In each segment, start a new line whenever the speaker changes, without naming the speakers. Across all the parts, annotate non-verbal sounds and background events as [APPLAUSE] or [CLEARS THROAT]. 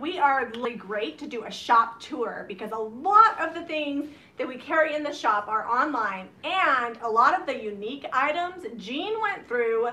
we are really great to do a shop tour because a lot of the things that we carry in the shop are online and a lot of the unique items Jean went through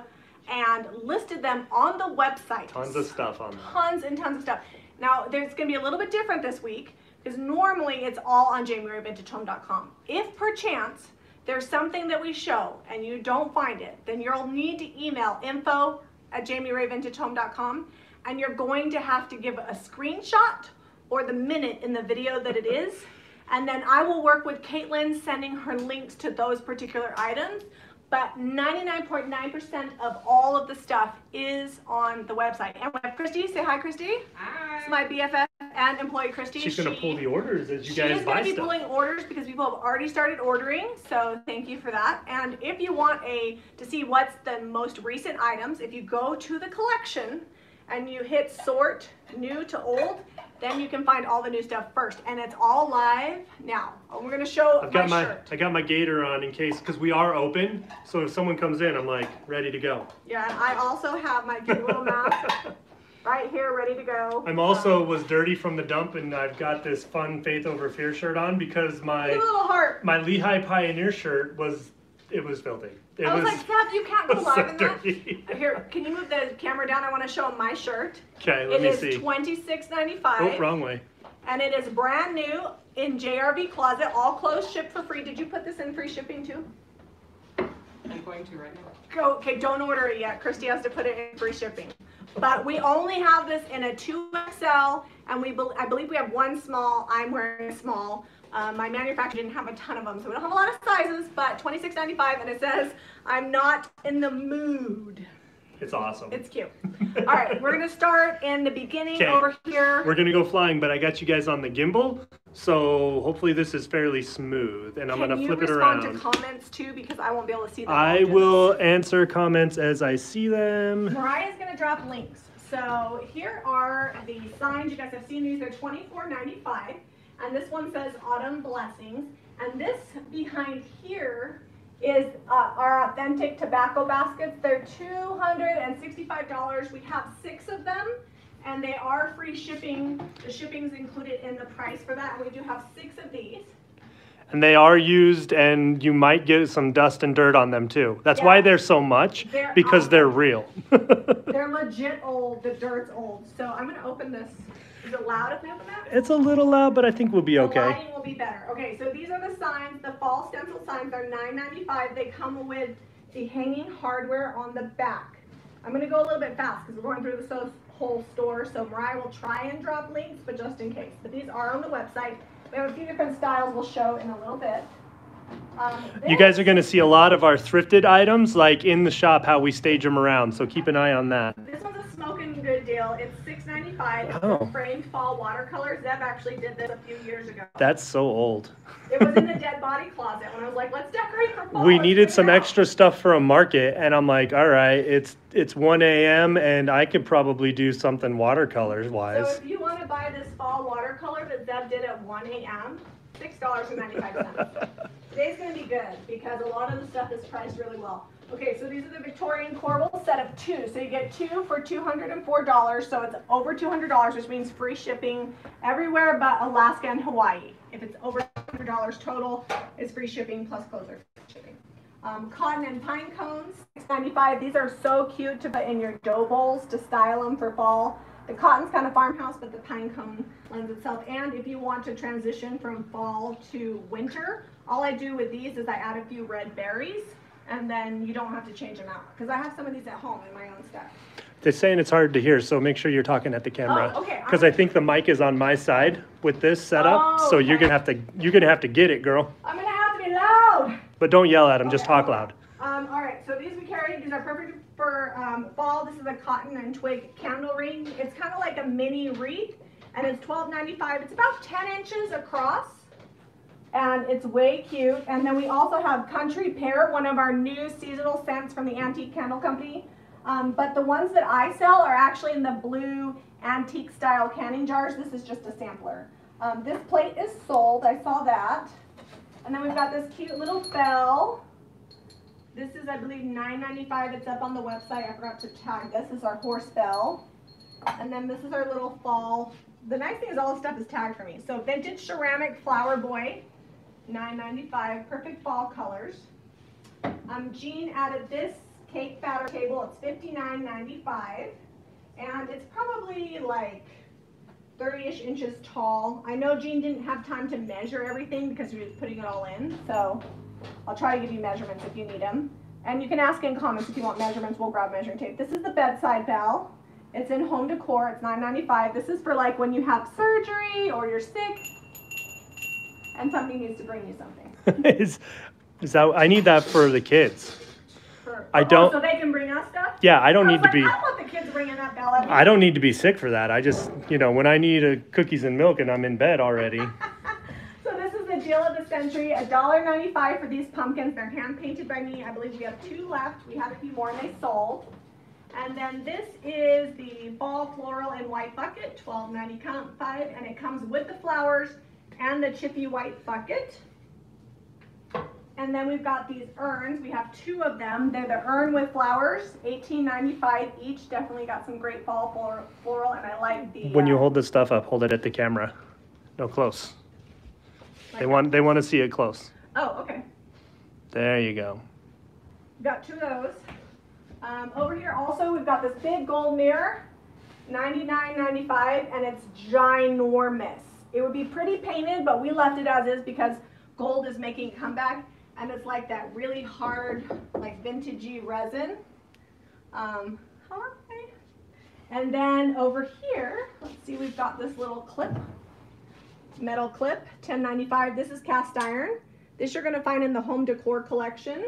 and listed them on the website.
Tons of stuff on there.
Tons and tons of stuff. Now, there's going to be a little bit different this week because normally it's all on jamirayvintagehome.com. If perchance there's something that we show and you don't find it, then you'll need to email info at jamirayvintagehome.com and you're going to have to give a screenshot or the minute in the video that it is. And then I will work with Caitlin sending her links to those particular items. But 99.9% of all of the stuff is on the website. And we have Christy. Say hi, Christy.
Hi.
It's my BFF and employee Christy.
She's gonna
She-
pull the orders as you
she
guys
is
buy
going to be pulling orders because people have already started ordering. So thank you for that. And if you want a to see what's the most recent items, if you go to the collection and you hit sort new to old, then you can find all the new stuff first. And it's all live now. We're going to show
I've got my,
shirt.
I got my gator on in case because we are open. So if someone comes in, I'm like ready to go.
Yeah, and I also have my cute little mask [LAUGHS] right here ready to go.
I'm also was dirty from the dump and I've got this fun faith over fear shirt on because my
little heart.
my Lehi Pioneer shirt was it was filthy. It
I was,
was,
like, Steph, you can't go [LAUGHS] live
so
in that.
dirty.
Here, can you move the camera down? I want to show 'em my shirt.
Okay, let
It
me
is
see.
twenty six ninety five.
Oh, wrong way.
And it is brand new in JRV Closet, all clothes shipped for free. Did you put this in free shipping too?
I'm going to right now.
Go, okay, don't order it yet. Christy has to put it in free shipping. But we only have this in a 2XL, and we, bel- I believe we have one small. I'm wearing a small. Um, my manufacturer didn't have a ton of them, so we don't have a lot of sizes, but $26.95, and it says, I'm not in the mood.
It's awesome.
It's cute. [LAUGHS] All right, we're gonna start in the beginning over here.
We're gonna go flying, but I got you guys on the gimbal, so hopefully this is fairly smooth, and I'm
Can
gonna flip it around.
Can you respond to comments too, because I won't be able to see them.
I
Dennis.
will answer comments as I see them.
Mariah's gonna drop links. So here are the signs. You guys have seen these. They're $24.95. And this one says Autumn Blessings. And this behind here is uh, our authentic tobacco baskets. They're $265. We have six of them. And they are free shipping. The shipping's included in the price for that. And we do have six of these.
And they are used, and you might get some dust and dirt on them too. That's why
Yeah.
they're so much,
They're
because
awesome.
they're real. [LAUGHS]
They're legit old. The dirt's old. So I'm gonna open this. Is it loud if open that?
it's a little loud, but I think we'll be
The
okay.
lighting will be better. Okay, so these are the signs, the fall stencil signs are $9.95. They come with the hanging hardware on the back. I'm gonna go a little bit fast because we're going through the whole store, so Mariah will try and drop links, but just in case. But these are on the website. We have a few different styles we'll show in a little bit. Um,
You guys are going to see a lot of our thrifted items, like in the shop, how we stage them around. So keep an eye on that.
Good deal. It's $6.95.
Oh.
framed fall watercolors. Zeb actually did this a few years ago.
That's so old.
It was in the [LAUGHS] dead body closet when I was like, let's decorate for fall.
We needed some
out."
extra stuff for a market, and I'm like, all right, it's it's 1 a.m. and I could probably do something watercolors wise.
So if you want to buy this fall watercolor that Zeb did at 1 a.m., $6.95. [LAUGHS] Today's going to be good because a lot of the stuff is priced really well. Okay, so these are the Victorian Corbel set of two. So you get two for $204. So it's over $200, which means free shipping everywhere but Alaska and Hawaii. If it's over $200 total, it's free shipping plus free shipping. Um, cotton and pine cones, $6.95. These are so cute to put in your dough bowls to style them for fall. The cotton's kind of farmhouse, but the pine cone lends itself. And if you want to transition from fall to winter, all I do with these is I add a few red berries, and then you don't have to change them out. Because I have some of these at home in my own stuff.
They're saying it's hard to hear, so make sure you're talking at the camera.
Oh, okay.
Because I think the mic is on my side with this setup,
Oh,
so you're gonna have to you're gonna have to get it, girl.
I'm gonna have to be loud.
But don't yell at them, just talk loud.
Um, all right, so these we carry, these are perfect for um, fall. This is a cotton and twig candle ring. It's kind of like a mini wreath, and it's $12.95. It's about 10 inches across, and it's way cute. And then we also have Country Pear, one of our new seasonal scents from the Antique Candle Company. Um, but the ones that I sell are actually in the blue antique style canning jars. This is just a sampler. Um, this plate is sold. I saw that. And then we've got this cute little bell. This is, I believe, $9.95. It's up on the website. I forgot to tag. This is our horse bell. And then this is our little fall. The nice thing is all the stuff is tagged for me. So vintage ceramic flower boy, nine ninety five. Perfect fall colors. Um, Jean added this cake batter table. It's fifty nine ninety five, and it's probably like thirty ish inches tall. I know Jean didn't have time to measure everything because he was putting it all in. So I'll try to give you measurements if you need them. And you can ask in comments if you want measurements. We'll grab measuring tape. This is the bedside bell. It's in home decor. It's $9.95. This is for like when you have surgery or you're sick and somebody needs to bring you something. [LAUGHS]
is, is that, I need that for the kids.
For,
I
oh,
don't-
so they can bring us stuff.
Yeah, I don't
I
need
was
to
like,
be,
I want the kids bringing that bell. every
I don't need to be sick for that. I just, you know, when I need a cookies and milk and I'm in bed already. [LAUGHS]
So this is the deal of the century, $1.95 for these pumpkins. They're hand painted by me. I believe we have two left. We had a few more and they sold. And then this is the fall floral and white bucket, $12.95, and it comes with the flowers and the chippy white bucket. And then we've got these urns. We have two of them. They're the urn with flowers, $18.95 each. Definitely got some great fall floral, and I like the.
When you
uh,
hold this stuff up, hold it at the camera. No, close. They
like-
want, they want to see it close.
Oh, okay.
There you go.
Got two of those. Um, over here also, we've got this big gold mirror, $99.95, and it's ginormous. It would be pretty painted, but we left it as is because gold is making a comeback, and it's like that really hard, like vintagey resin. Um, hi. And then over here, let's see, we've got this little clip, metal clip, $10.95. This is cast iron. This you're gonna find in the home decor collection.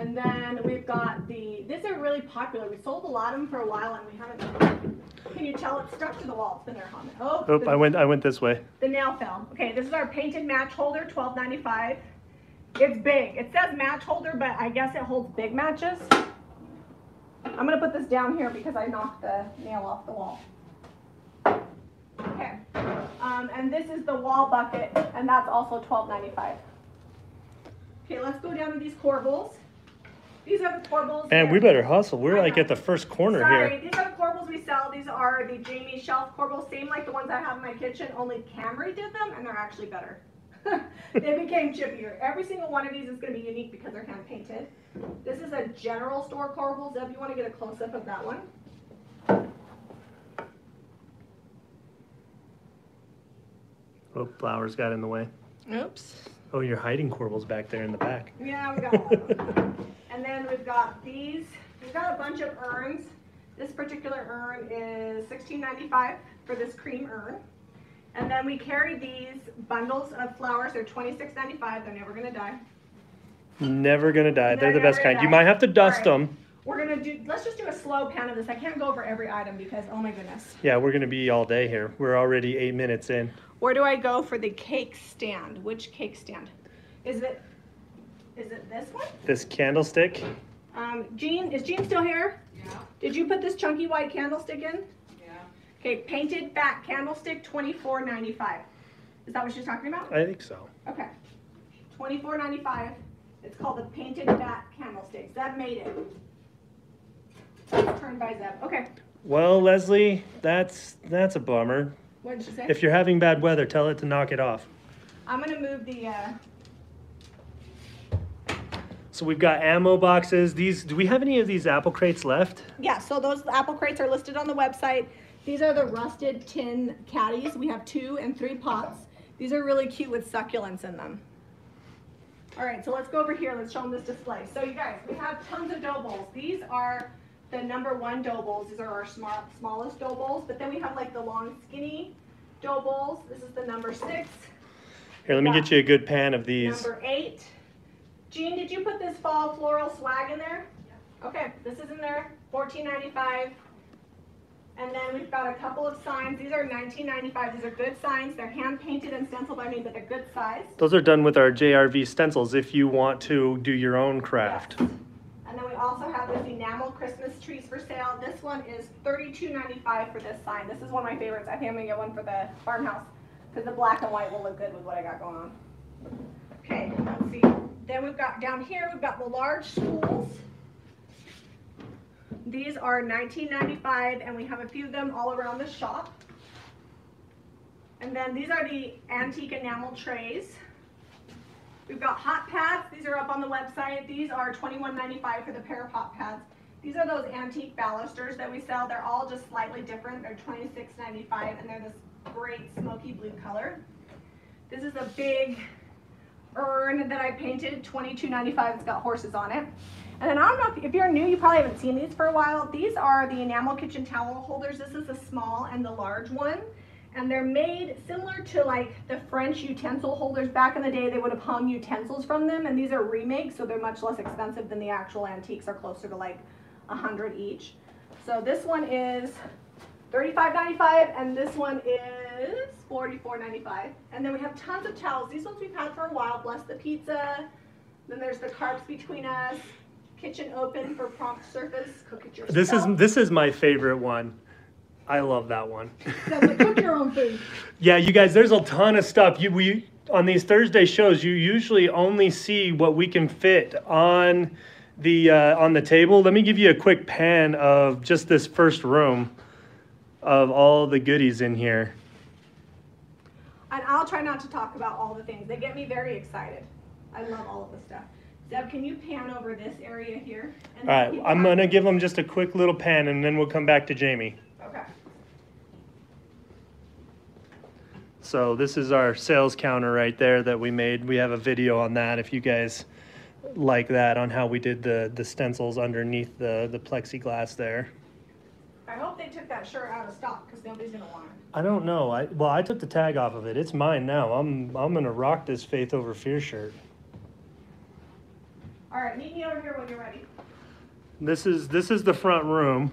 And then we've got the, these are really popular. We sold a lot of them for a while and we haven't, can you tell it's stuck to the wall? It's been there moment. Oh,
Oh,
the-
I went, I went this way.
the nail fell. Okay, this is our painted match holder, twelve ninety-five. It's big. It says match holder, but I guess it holds big matches. I'm gonna put this down here because I knocked the nail off the wall. Okay, um, and this is the wall bucket, and that's also twelve ninety-five. Okay, let's go down to these corbels. These are the corbels.
Man, we better hustle. We're
I
like
know.
at the first corner
Sorry,
here.
these are the corbels we sell. These are the Jami Shelf corbels, same like the ones I have in my kitchen, only Camry did them, and they're actually better. [LAUGHS] they became chippier. Every single one of these is going to be unique because they're hand painted. This is a general store corbel. Zeb, you want to get a close up of that one?
Oh, flowers got in the way.
Oops.
Oh, you're hiding corbels back there in the back.
Yeah, we got [LAUGHS] a lot of them. And then we've got these. We've got a bunch of urns. This particular urn is $16.95 for this cream urn. And then we carry these bundles of flowers. They're $26.95. They're never gonna die.
Never gonna die. They're the best kind. You might have to dust
right.
them.
We're gonna do, let's just do a slow pan of this. I can't go over every item because, oh my goodness.
Yeah, we're gonna be all day here. We're already eight minutes in.
Where do I go for the cake stand? Which cake stand? Is it, is it this one?
This candlestick.
Um, Jean, is Jean still here?
Yeah,
Did you put this chunky white candlestick in?
yeah.
Okay, painted back candlestick, twenty-four ninety-five. Is that what she's talking about?
I think so.
Okay. Twenty-four ninety-five. It's called the painted back candlestick. Zeb made it. Turned by Zeb. Okay,
Well, Leslie, that's that's a bummer.
what did she say?
If you're having bad weather, tell it to knock it off.
I'm gonna move the, uh,
So we've got ammo boxes. These do we have any of these apple crates left?
yeah, so those apple crates are listed on the website. These are the rusted tin caddies. We have two and three pots. These are really cute with succulents in them. All right, so let's go over here. Let's show them this display. So you guys, we have tons of dough bowls. These are the number one dough bowls. These are our small, smallest dough bowls. But then we have like the long skinny dough bowls. This is the number six,
Here, let me get you a good pan of these.
number eight. Jean, did you put this fall floral swag in there? Okay, this is in there, fourteen ninety-five. And then we've got a couple of signs. These are nineteen ninety-five. These are good signs. They're hand painted and stenciled by me, but they're good size.
Those are done with our JRV stencils if you want to do your own craft.
Yes. And then we also have this enamel Christmas trees for sale. This one is thirty-two ninety-five for this sign. This is one of my favorites. I think I'm gonna get one for the farmhouse because the black and white will look good with what I got going on. Okay, let's see. Then we've got down here, we've got the large schools. These are $19.95, and we have a few of them all around the shop. And then these are the antique enamel trays. We've got hot pads. These are up on the website. These are $21.95 for the pair of hot pads. These are those antique balusters that we sell. They're all just slightly different. They're $26.95, and they're this great smoky blue color. This is a big urn that I painted, $22.95. It's got horses on it. And then I don't know if, if you're new, you probably haven't seen these for a while. These are the enamel kitchen towel holders. This is the small and the large one. And they're made similar to like the French utensil holders. Back in the day, they would have hung utensils from them. And these are remakes, so they're much less expensive than the actual antiques. Are closer to like a hundred each. So this one is $35.95 and this one is $44.95. And then we have tons of towels. These ones we've had for a while. Bless the pizza. Then there's the carbs between us. Kitchen open for prompt surface. Cook it yourself.
This is this is my favorite one. I love that one.
So, but cook your own food. [LAUGHS]
Yeah, you guys, there's a ton of stuff. You we on these Thursday shows, you usually only see what we can fit on the uh, on the table. Let me give you a quick pan of just this first room of all the goodies in here.
And I'll try not to talk about all the things. They get me very excited. I love all of this stuff. Deb, can you pan over this area here? And
All right, I'm
going.
gonna give them just a quick little pan, and then we'll come back to Jami.
Okay.
So this is our sales counter right there that we made. We have a video on that if you guys like that on how we did the the stencils underneath the the plexiglass there.
I hope they took that shirt out of stock because nobody's gonna want it.
I don't know. I well, I took the tag off of it. It's mine now. I'm I'm gonna rock this Faith Over Fear shirt.
All right, meet me over here when you're ready.
This is this is the front room.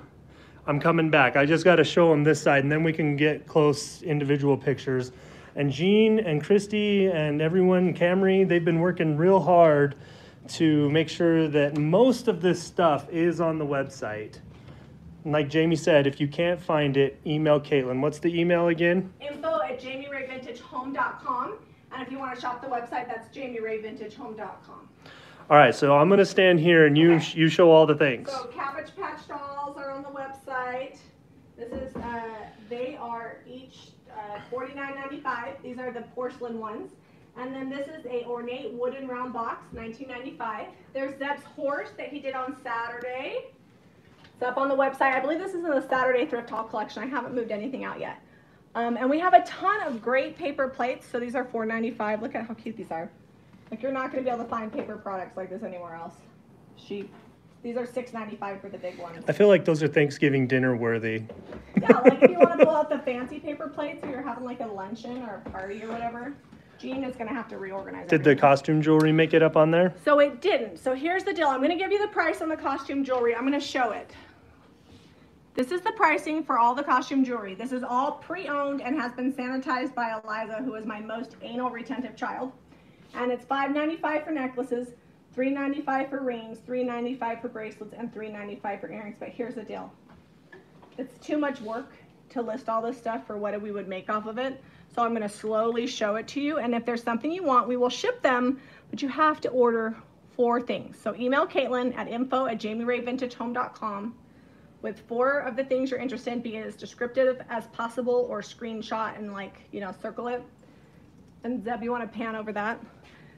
I'm coming back. I just got to show them this side, and then we can get close individual pictures. And Jean and Christy and everyone, Camry, they've been working real hard to make sure that most of this stuff is on the website. And like Jami said, if you can't find it, email Caitlin. What's the email again?
Info at jamirayvintagehome.com. And if you want to shop the website, that's jamirayvintagehome.com.
All right, so I'm gonna stand here and you
Okay.
you show all the things.
So Cabbage Patch dolls are on the website. This is, uh, they are each uh, $49.95. These are the porcelain ones. And then this is a ornate wooden round box, $19.95. There's Zeb's horse that he did on Saturday. It's up on the website. I believe this is in the Saturday Thrift Haul collection. I haven't moved anything out yet. Um, and we have a ton of great paper plates. So these are $4.95. Look at how cute these are. Like you're not going to be able to find paper products like this anywhere else. Sheep. These are $6.95 for the big ones.
I feel like those are Thanksgiving dinner worthy.
Yeah, like if you want to [LAUGHS] pull out the fancy paper plates or you're having like a luncheon or a party or whatever, Jean is going to have to reorganize.
Did the costume jewelry make it up on there?
So it didn't. So here's the deal. I'm going to give you the price on the costume jewelry. I'm going to show it. This is the pricing for all the costume jewelry. This is all pre-owned and has been sanitized by Eliza, who is my most anal retentive child. And it's $5.95 for necklaces, $3.95 for rings, $3.95 for bracelets, and $3.95 for earrings. But here's the deal. It's too much work to list all this stuff for what we would make off of it. So I'm gonna slowly show it to you. And if there's something you want, we will ship them, but you have to order four things. So email Caitlin at info at jamirayvintagehome.com with four of the things you're interested in, be as descriptive as possible or screenshot and like, you know, circle it. And Zeb, you wanna pan over that?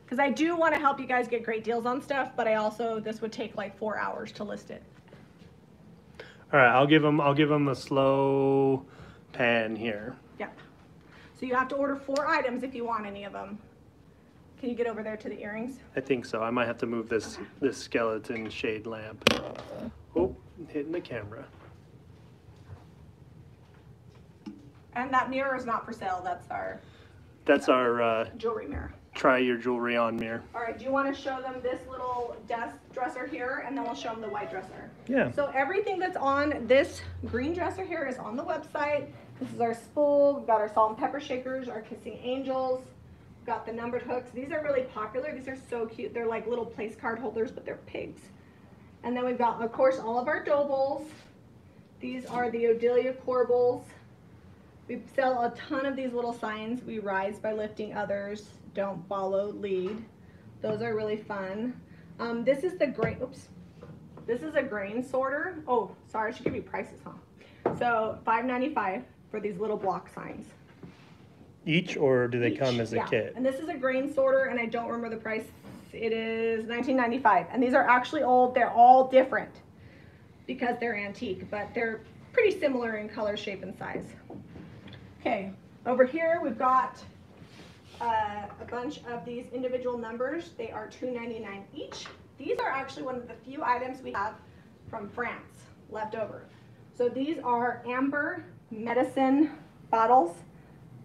Cause I do wanna help you guys get great deals on stuff, but I also, this would take like four hours to list it.
All right, I'll give them. I'll give them a slow pan here.
Yep. So you have to order four items if you want any of them. Can you get over there to the earrings?
I think so. I might have to move this this skeleton shade lamp. Oh, hitting the camera.
And that mirror is not for sale. That's our
That's our uh,
jewelry mirror.
try your jewelry on mirror.
All right. Do you want to show them this little desk dresser here, and then we'll show them the white dresser.
Yeah.
So everything that's on this green dresser here is on the website. This is our spool. We've got our salt and pepper shakers, our kissing angels. We've got the numbered hooks. These are really popular. These are so cute. They're like little place card holders, but they're pigs. And then we've got, of course, all of our dough bowls. These are the Odelia corbels. We sell a ton of these little signs. We rise by lifting others. Don't follow, lead. Those are really fun. Um, this is the grain, oops. this is a grain sorter. Oh, sorry, I should give you prices, huh? So five ninety-five for these little block signs.
Each, or do they come as a
yeah.
kit?
And this is a grain sorter, and I don't remember the price. It is nineteen ninety-five, and these are actually old. They're all different because they're antique, but they're pretty similar in color, shape, and size. Okay, over here we've got uh, a bunch of these individual numbers. They are two ninety-nine each. These are actually one of the few items we have from France left over. So these are amber medicine bottles.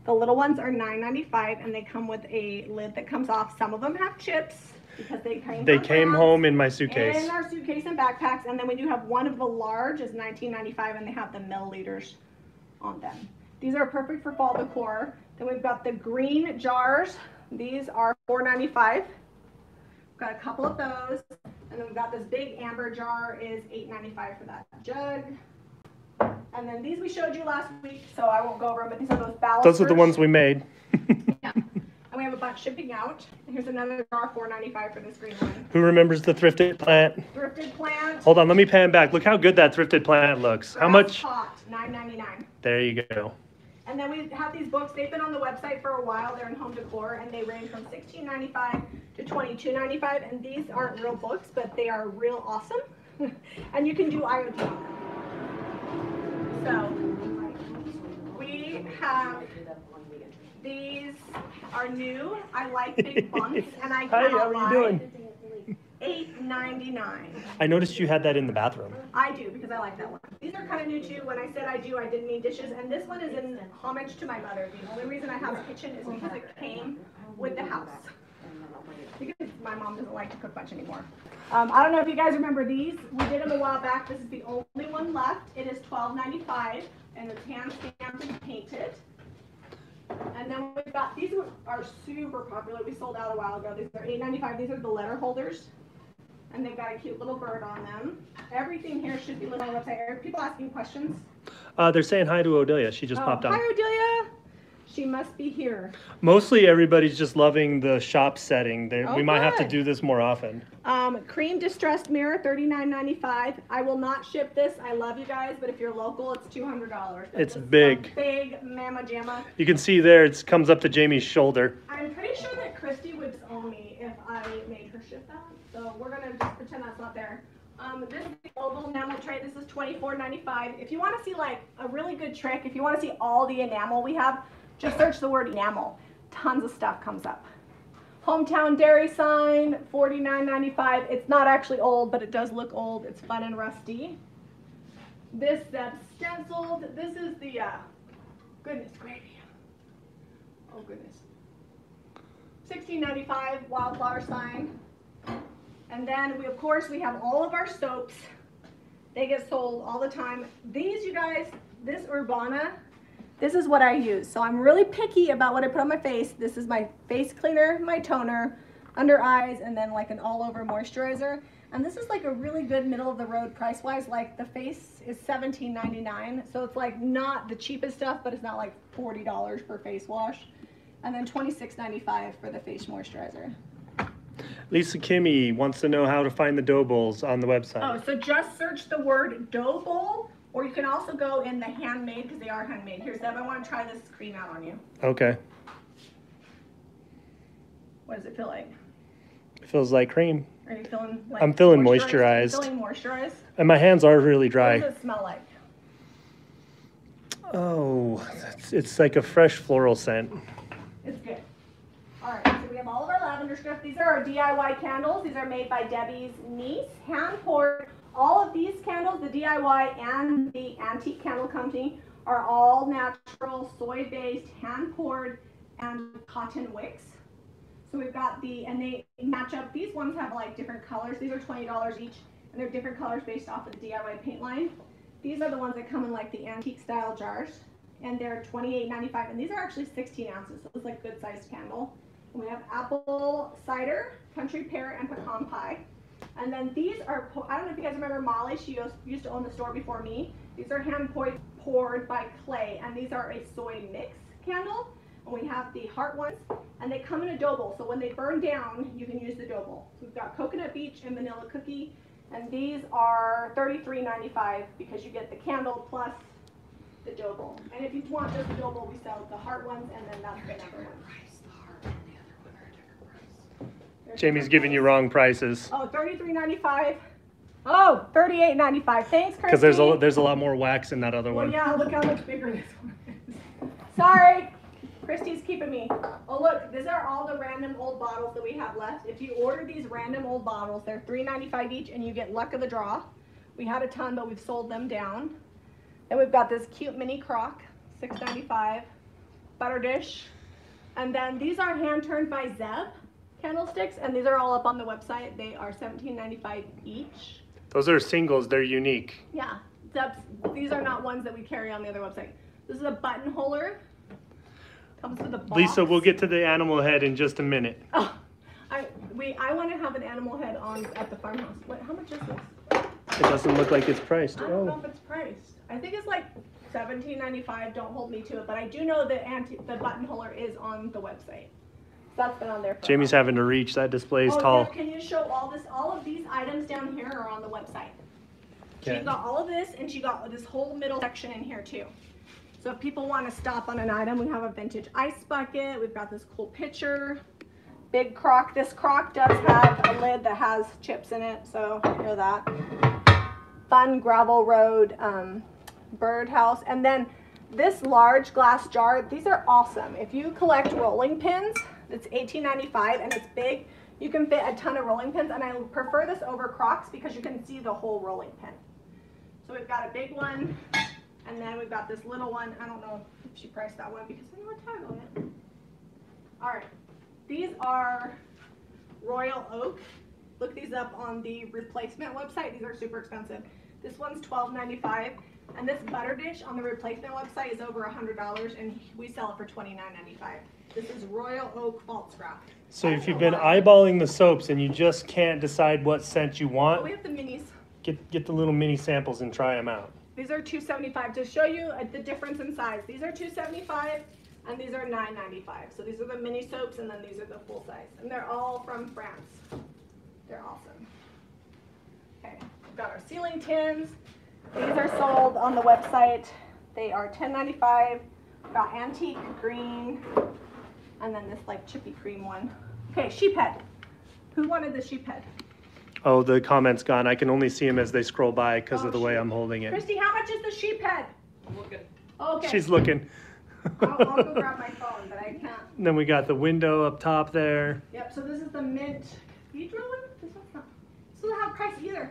The little ones are $9.95 and they come with a lid that comes off. Some of them have chips because they came
They came home in my suitcase.
In our suitcase and backpacks, and then we do have one of the large is $19.95 and they have the milliliters on them. These are perfect for fall decor. Then we've got the green jars. These are $4.95. Got a couple of those. And then we've got this big amber jar is $8.95 for that jug. And then these we showed you last week, so I won't go over them, but these are those balusters.
Those are the ones we made.
And we have a bunch shipping out. And here's another jar, $4.95 for this green one.
Who remembers the thrifted plant?
Thrifted plant.
Hold on, let me pan back. Look how good that thrifted plant looks. How much?
Pot, $9.99.
There you go.
And then we have these books. They've been on the website for a while. They're in home decor, and they range from $16.95 to $22.95. And these aren't real books, but they are real awesome. [LAUGHS] and you can do IoT on them. So we have these are new. I like big [LAUGHS] bunks, and I
Hi, how are you doing?
Eight ninety nine.
I noticed you had that in the bathroom.
I do because I like that one. These are kind of new too. When I said I do, I didn't mean dishes. And this one is in homage to my mother. The only reason I have a kitchen is because it came with the house. Because my mom doesn't like to cook much anymore. Um, I don't know if you guys remember these. We did them a while back. This is the only one left. It is twelve ninety five, and it's hand stamped and painted. And then we've got these are super popular. We sold out a while ago. These are eight ninety five. These are the letter holders and they've got a cute little bird on them. Everything here should be listed on the website. Are people asking questions?
Uh, they're saying hi to Odelia. She just
Oh,
popped on.
Hi, Odelia. She must be here.
Mostly everybody's just loving the shop setting. They,
Oh,
we might have to do this more often.
Um, cream distressed mirror, thirty nine ninety five. I will not ship this. I love you guys, but if you're local, it's two hundred dollars.
It's big.
Big mamma jamma.
You can see there it comes up to Jami's shoulder.
I'm pretty sure that Christy would own me if I made her ship that. So we're gonna just pretend that's not there. Um, this is the oval enamel tray. This is $24.95. If you want to see like a really good trick, if you want to see all the enamel we have, just search the word enamel. Tons of stuff comes up. Hometown dairy sign, $49.95. It's not actually old, but it does look old. It's fun and rusty. This that's stenciled. This is the uh, goodness gravy. Oh goodness. Sixteen ninety-five wildflower sign. And then we, of course, we have all of our soaps. They get sold all the time. These, you guys, this Urbana, this is what I use. So I'm really picky about what I put on my face. This is my face cleaner, my toner, under eyes, and then like an all-over moisturizer. And this is like a really good middle of the road price wise. Like the face is $17.99. So it's like not the cheapest stuff, but it's not like $40 per face wash. And then $26.95 for the face moisturizer.
Lisa Kimmy wants to know how to find the dough bowls on the website.
Oh, so just search the word dough bowl, or you can also go in the handmade, because they are handmade. Here, Zeb, I want to try this cream out on you.
Okay.
What does it feel like?
It feels like cream.
Are you feeling like
I'm feeling
you
moisturized.
feeling moisturized?
And my hands are really dry.
What does it smell like?
Oh, it's, it's like a fresh floral scent.
It's good. All right, so we have all of our lavender stuff. These are our DIY candles. These are made by Debbie's niece, hand poured. All of these candles, the DIY and the antique candle company, are all natural, soy based, hand poured, and cotton wicks. So we've got the, and they match up. These ones have like different colors. These are $20 each, and they're different colors based off of the DIY paint line. These are the ones that come in like the antique style jars, and they're $28.95. And these are actually 16 ounces, so it's like a good sized candle. And we have apple cider, country pear, and pecan pie. And then these are, I don't know if you guys remember Molly, she used- to own the store before me. These are hand poured, poured by clay, and these are a soy mix candle. And we have the heart ones, and they come in a dough bowl. So when they burn down, you can use the dough bowl. So we've got coconut beach and vanilla cookie, And these are thirty-three ninety-five because you get the candle plus the dough bowl. And if you want just the dough bowl, we sell the heart ones and then that's the number one.
Price, the heart and the other one are a different price.
There's Jami's
giving you wrong prices.
Oh, thirty-three ninety-five. Oh, thirty-eight ninety-five. Thanks, Christy.
because there's a there's a lot more wax in that other
Well,
one.
yeah, look how much bigger this one is. Sorry, Christy's keeping me. Oh, look, these are all the random old bottles that we have left. If you order these random old bottles, they're three ninety-five each, and you get luck of the draw. We had a ton, but we've sold them down. Then we've got this cute mini crock, six ninety-five, butter dish, and then these are hand turned by Zeb candlesticks, and these are all up on the website. They are seventeen ninety-five each.
Those are singles. They're unique.
Yeah, Zeb's, these are not ones that we carry on the other website. This is a buttonholer. Comes with a box.
Lisa, we'll get to the animal head in just a minute.
Oh, I we I want to have an animal head on at the farmhouse. What? How much is this?
It doesn't look like it's priced.
I don't know
Oh,
if it's priced. I think it's like seventeen ninety five. Don't hold me to it, but I do know the anti the buttonholer is on the website. That's been on there. For
Jami's
while.
having to reach. That display is
oh,
tall.
Zeb, can you show all this? All of these items down here are on the website.
Okay.
She's got all of this, and she got this whole middle section in here too. So if people want to stop on an item, we have a vintage ice bucket. We've got this cool pitcher, big crock. This crock does have a lid that has chips in it, so you know that. Fun gravel road um, birdhouse, and then this large glass jar. These are awesome. If you collect rolling pins, it's $18.95 and it's big. You can fit a ton of rolling pins, and I prefer this over Crocs because you can see the whole rolling pin. So we've got a big one, and then we've got this little one. I don't know if she priced that one because I know a tag on it. All right, these are Royal Oak. Look these up on the replacement website. These are super expensive. This one's $12.95, and this butter dish on the replacement website is over $100, and we sell it for $29.95. This is Royal Oak Vault Scrap.
So if you've been eyeballing the soaps and you just can't decide what scent you want,
we have the minis.
get get the little mini samples and try them out.
These are two seventy-five to show you uh, the difference in size. These are two seventy-five, and these are nine ninety-five. So these are the mini soaps, and then these are the full size, and they're all from France. They're awesome. Okay, we've got our ceiling tins. These are sold on the website. They are ten ninety-five. Got antique green, and then this like chippy cream one. Okay, sheep head. Who wanted the sheep head?
Oh, the comment's gone. I can only see them as they scroll by because
Oh,
of the oh, way
shoot.
I'm holding it.
Christy, how much is the sheep head?
I'm looking.
Okay.
She's looking.
I'll, I'll go grab my phone, but I can't. [LAUGHS]
then we got the window up top there.
Yep, so this is the mint cathedral one? This one's not, this doesn't have price either.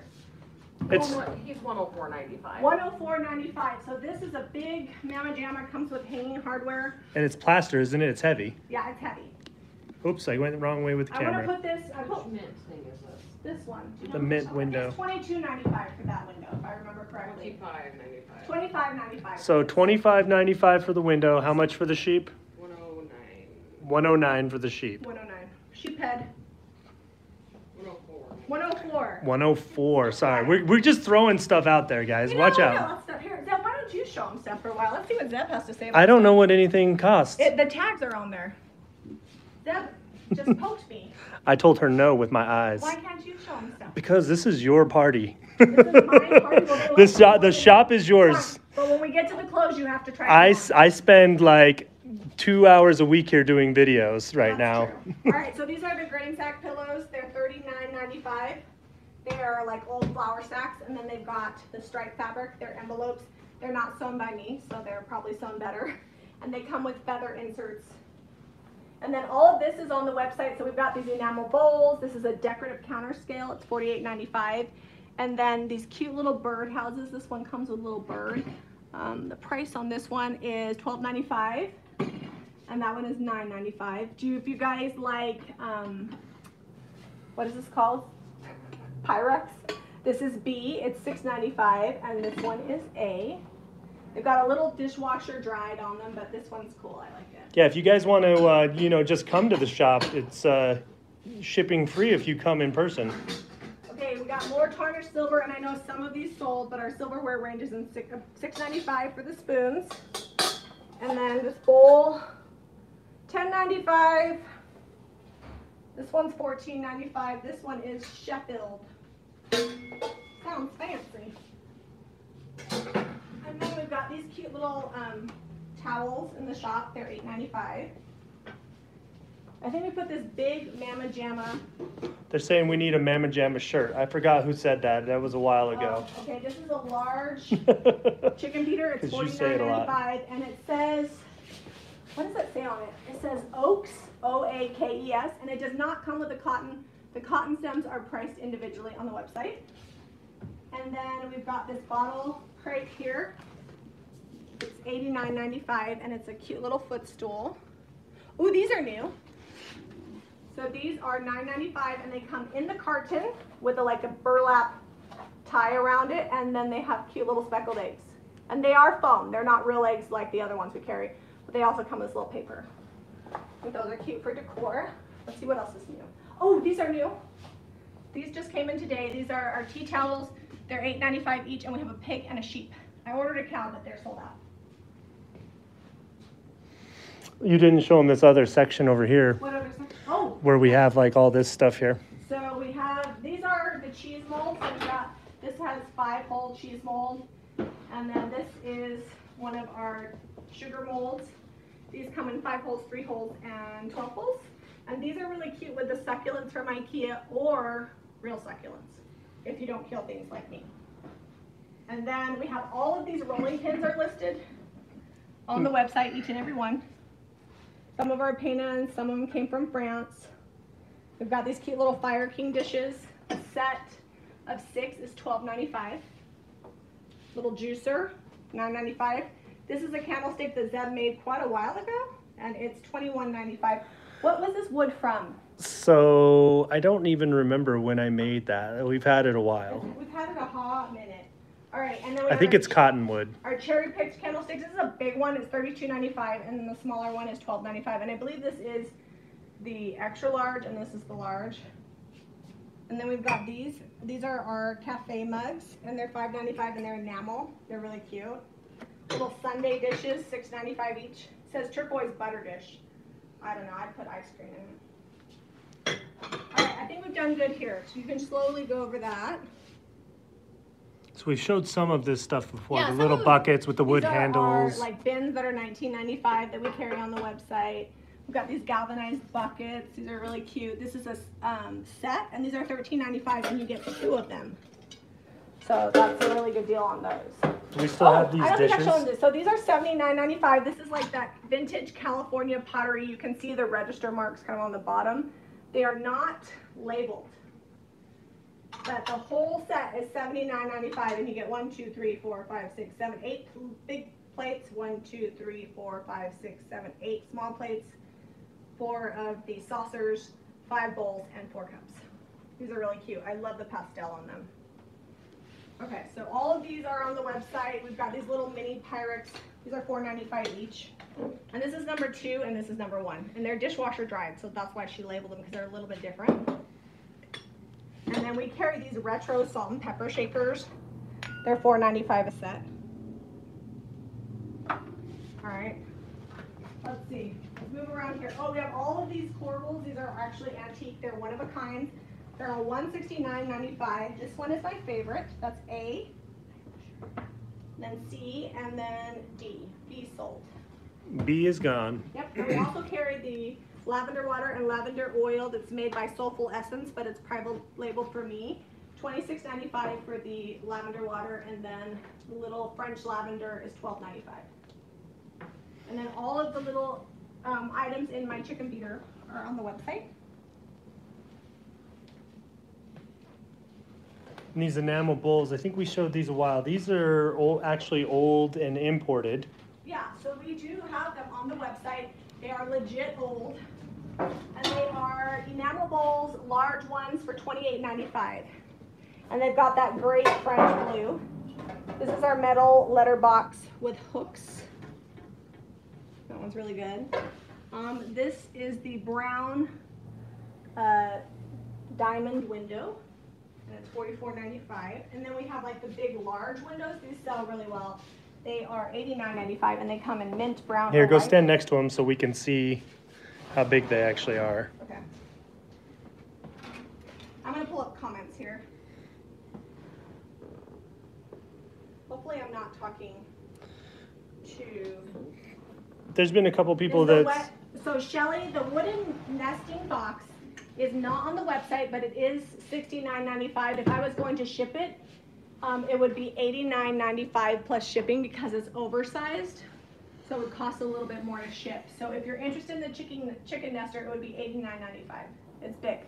It's
Oh, He's one oh four ninety-five.
One oh four ninety-five, so this is a big Mamma Jamma, comes with hanging hardware.
and it's plaster, isn't it? It's heavy.
Yeah, it's heavy.
Oops, I went the wrong way with the
I wanna
camera.
put this, I
Which
put
mint thing is this?
this one. Do you
The mint
which
window.
It's twenty-two ninety-five for that window, if I remember correctly.
Twenty-five ninety-five.
Twenty-five ninety-five.
So twenty-five ninety-five for the window. How much for the sheep?
one oh nine.
One oh nine for the sheep.
One oh nine. Sheep head,
one oh four.
One oh four.
One oh four. Sorry, we're we're just throwing stuff out there, guys.
You
Watch
know,
out.
no, let's here. Zeb, why don't you show him stuff for a while? Let's see what Zeb has to say.
I don't know what anything costs.
It, the tags are on there. Zeb just [LAUGHS] poked me.
I told her no with my eyes.
Why can't you show him stuff?
Because this is your party.
This is my party. Well, [LAUGHS] then
the
let's
shop, the shop is yours.
But when we get to the close, you have to try.
I,
them.
I spend like two hours a week here doing videos right
That's
now.
All right, so these are the grain sack pillows. They're. They are like old flour sacks, and then they've got the striped fabric. They're envelopes. They're not sewn by me, so they're probably sewn better. [LAUGHS] And they come with feather inserts. And then all of this is on the website. So we've got these enamel bowls. This is a decorative counter scale. It's forty-eight ninety-five. And then these cute little bird houses. This one comes with a little bird. Um, the price on this one is twelve ninety-five and that one is nine ninety five. Do you, if you guys like um, what is this called? Pyrex. This is B. It's six ninety five, and this one is A. They've got a little dishwasher dried on them, but this one's cool. I like it.
Yeah, if you guys want to, uh, you know, just come to the shop, it's uh, shipping free if you come in person.
Okay, we got more tarnished silver, and I know some of these sold, but our silverware ranges in six six ninety five for the spoons, and then this bowl, ten ninety five. This one's fourteen ninety five. This one is Sheffield. sounds fancy. And then we've got these cute little um, towels in the shop. They're $8.95. I think we put this big Mama Jamma.
They're saying we need a Mamma Jamma shirt. I forgot who said that. That was a while ago.
Oh, okay, this is a large [LAUGHS] chicken beater. It's
you say it a lot.
$49.95 and it says, what does it say on it? It says Oaks, O A K E S, and it does not come with the cotton. The cotton stems are priced individually on the website. And then we've got this bottle crate here. It's $89.95 and it's a cute little footstool. Ooh, these are new. So these are $9.95 and they come in the carton with a, like a burlap tie around it and then they have cute little speckled eggs. And they are foam. They're not real eggs like the other ones we carry. But they also come with this little paper. Those are cute for decor. Let's see what else is new. Oh, these are new. These just came in today. These are our tea towels. They're $8.95 each and we have a pig and a sheep. I ordered a cow, but they're sold out.
You didn't show them this other section over here
What other stuff? Oh,
where we have like all this stuff here.
So we have, these are the cheese molds. So we got, this has five hole cheese mold. And then this is one of our sugar molds. These come in five holes, three holes, and 12 holes. And these are really cute with the succulents from Ikea or real succulents, if you don't kill things like me. And then we have all of these rolling pins are listed on the website, each and every one. Some of our paint some of them came from France. We've got these cute little Fire King dishes. A set of six is $12.95. Little juicer, $9.95. This is a candlestick that Zeb made quite a while ago, and it's $21.95. What was this wood from?
So I don't even remember when I made that. We've had it a while.
We've had it a hot minute. All right, and then we
I think it's cottonwood.
Our cherry picked candlesticks. This is a big one. It's thirty-two ninety-five, and then the smaller one is twelve ninety-five. And I believe this is the extra large, and this is the large. And then we've got these. These are our cafe mugs, and they're five ninety-five, and they're enamel. They're really cute. Little Sunday dishes, six ninety-five each. It says turquoise butter dish. I don't know. I'd put ice cream in it. All right, I think we've done good here. So you can slowly go over that.
So we showed some of this stuff before.
Yeah,
the little buckets with the wood
are our,
handles.
like bins that are nineteen ninety-five that we carry on the website. We've got these galvanized buckets. These are really cute. This is a um, set, and these are thirteen ninety-five, and you get two of them. So that's a really good deal on those.
Do we still
oh,
have these
I don't think I've
dishes?
shown this. So these are seventy-nine ninety-five. This is like that vintage California pottery. You can see the register marks kind of on the bottom. They are not labeled. But the whole set is seventy-nine ninety-five, and you get one, two, three, four, five, six, seven, eight big plates. One, two, three, four, five, six, seven, eight small plates. Four of the saucers, five bowls, and four cups. These are really cute. I love the pastel on them. Okay, so all of these are on the website. We've got these little mini Pyrex. These are $4.95 each. And this is number two, and this is number one. And they're dishwasher dried, so that's why she labeled them because they're a little bit different. And then we carry these retro salt and pepper shakers. They're $4.95 a set. All right. Let's see. Let's move around here. Oh, we have all of these corbels. These are actually antique. They're one of a kind. They're a $169.95. This one is my favorite. That's A. Then C and then D. B sold.
B is gone.
Yep. And we also carry the lavender water and lavender oil that's made by Soulful Essence, but it's private labeled for me. $26.95 for the lavender water, and then the little French lavender is $12.95. And then all of the little um, items in my chicken beater are on the website.
And these enamel bowls, I think we showed these a while. These are old, actually old and imported.
Yeah, so we do have them on the website. They are legit old. And they are enamel bowls, large ones for $28.95. And they've got that great French blue. This is our metal letterbox with hooks. That one's really good. Um, this is the brown uh, diamond window. And it's $44.95. And then we have like the big large windows. These sell really well. They are $89.95 and they come in mint brown.
Here, go
white.
stand next to them so we can see how big they actually are.
Okay. I'm gonna pull up comments here. Hopefully I'm not talking to.
There's been a couple people that,
So Shelly, the wooden nesting box is not on the website, but it is sixty-nine ninety-five. If I was going to ship it, um, it would be eighty-nine ninety-five plus shipping because it's oversized. So it would cost a little bit more to ship. So if you're interested in the chicken, chicken nester, it would be eighty-nine ninety-five. It's big.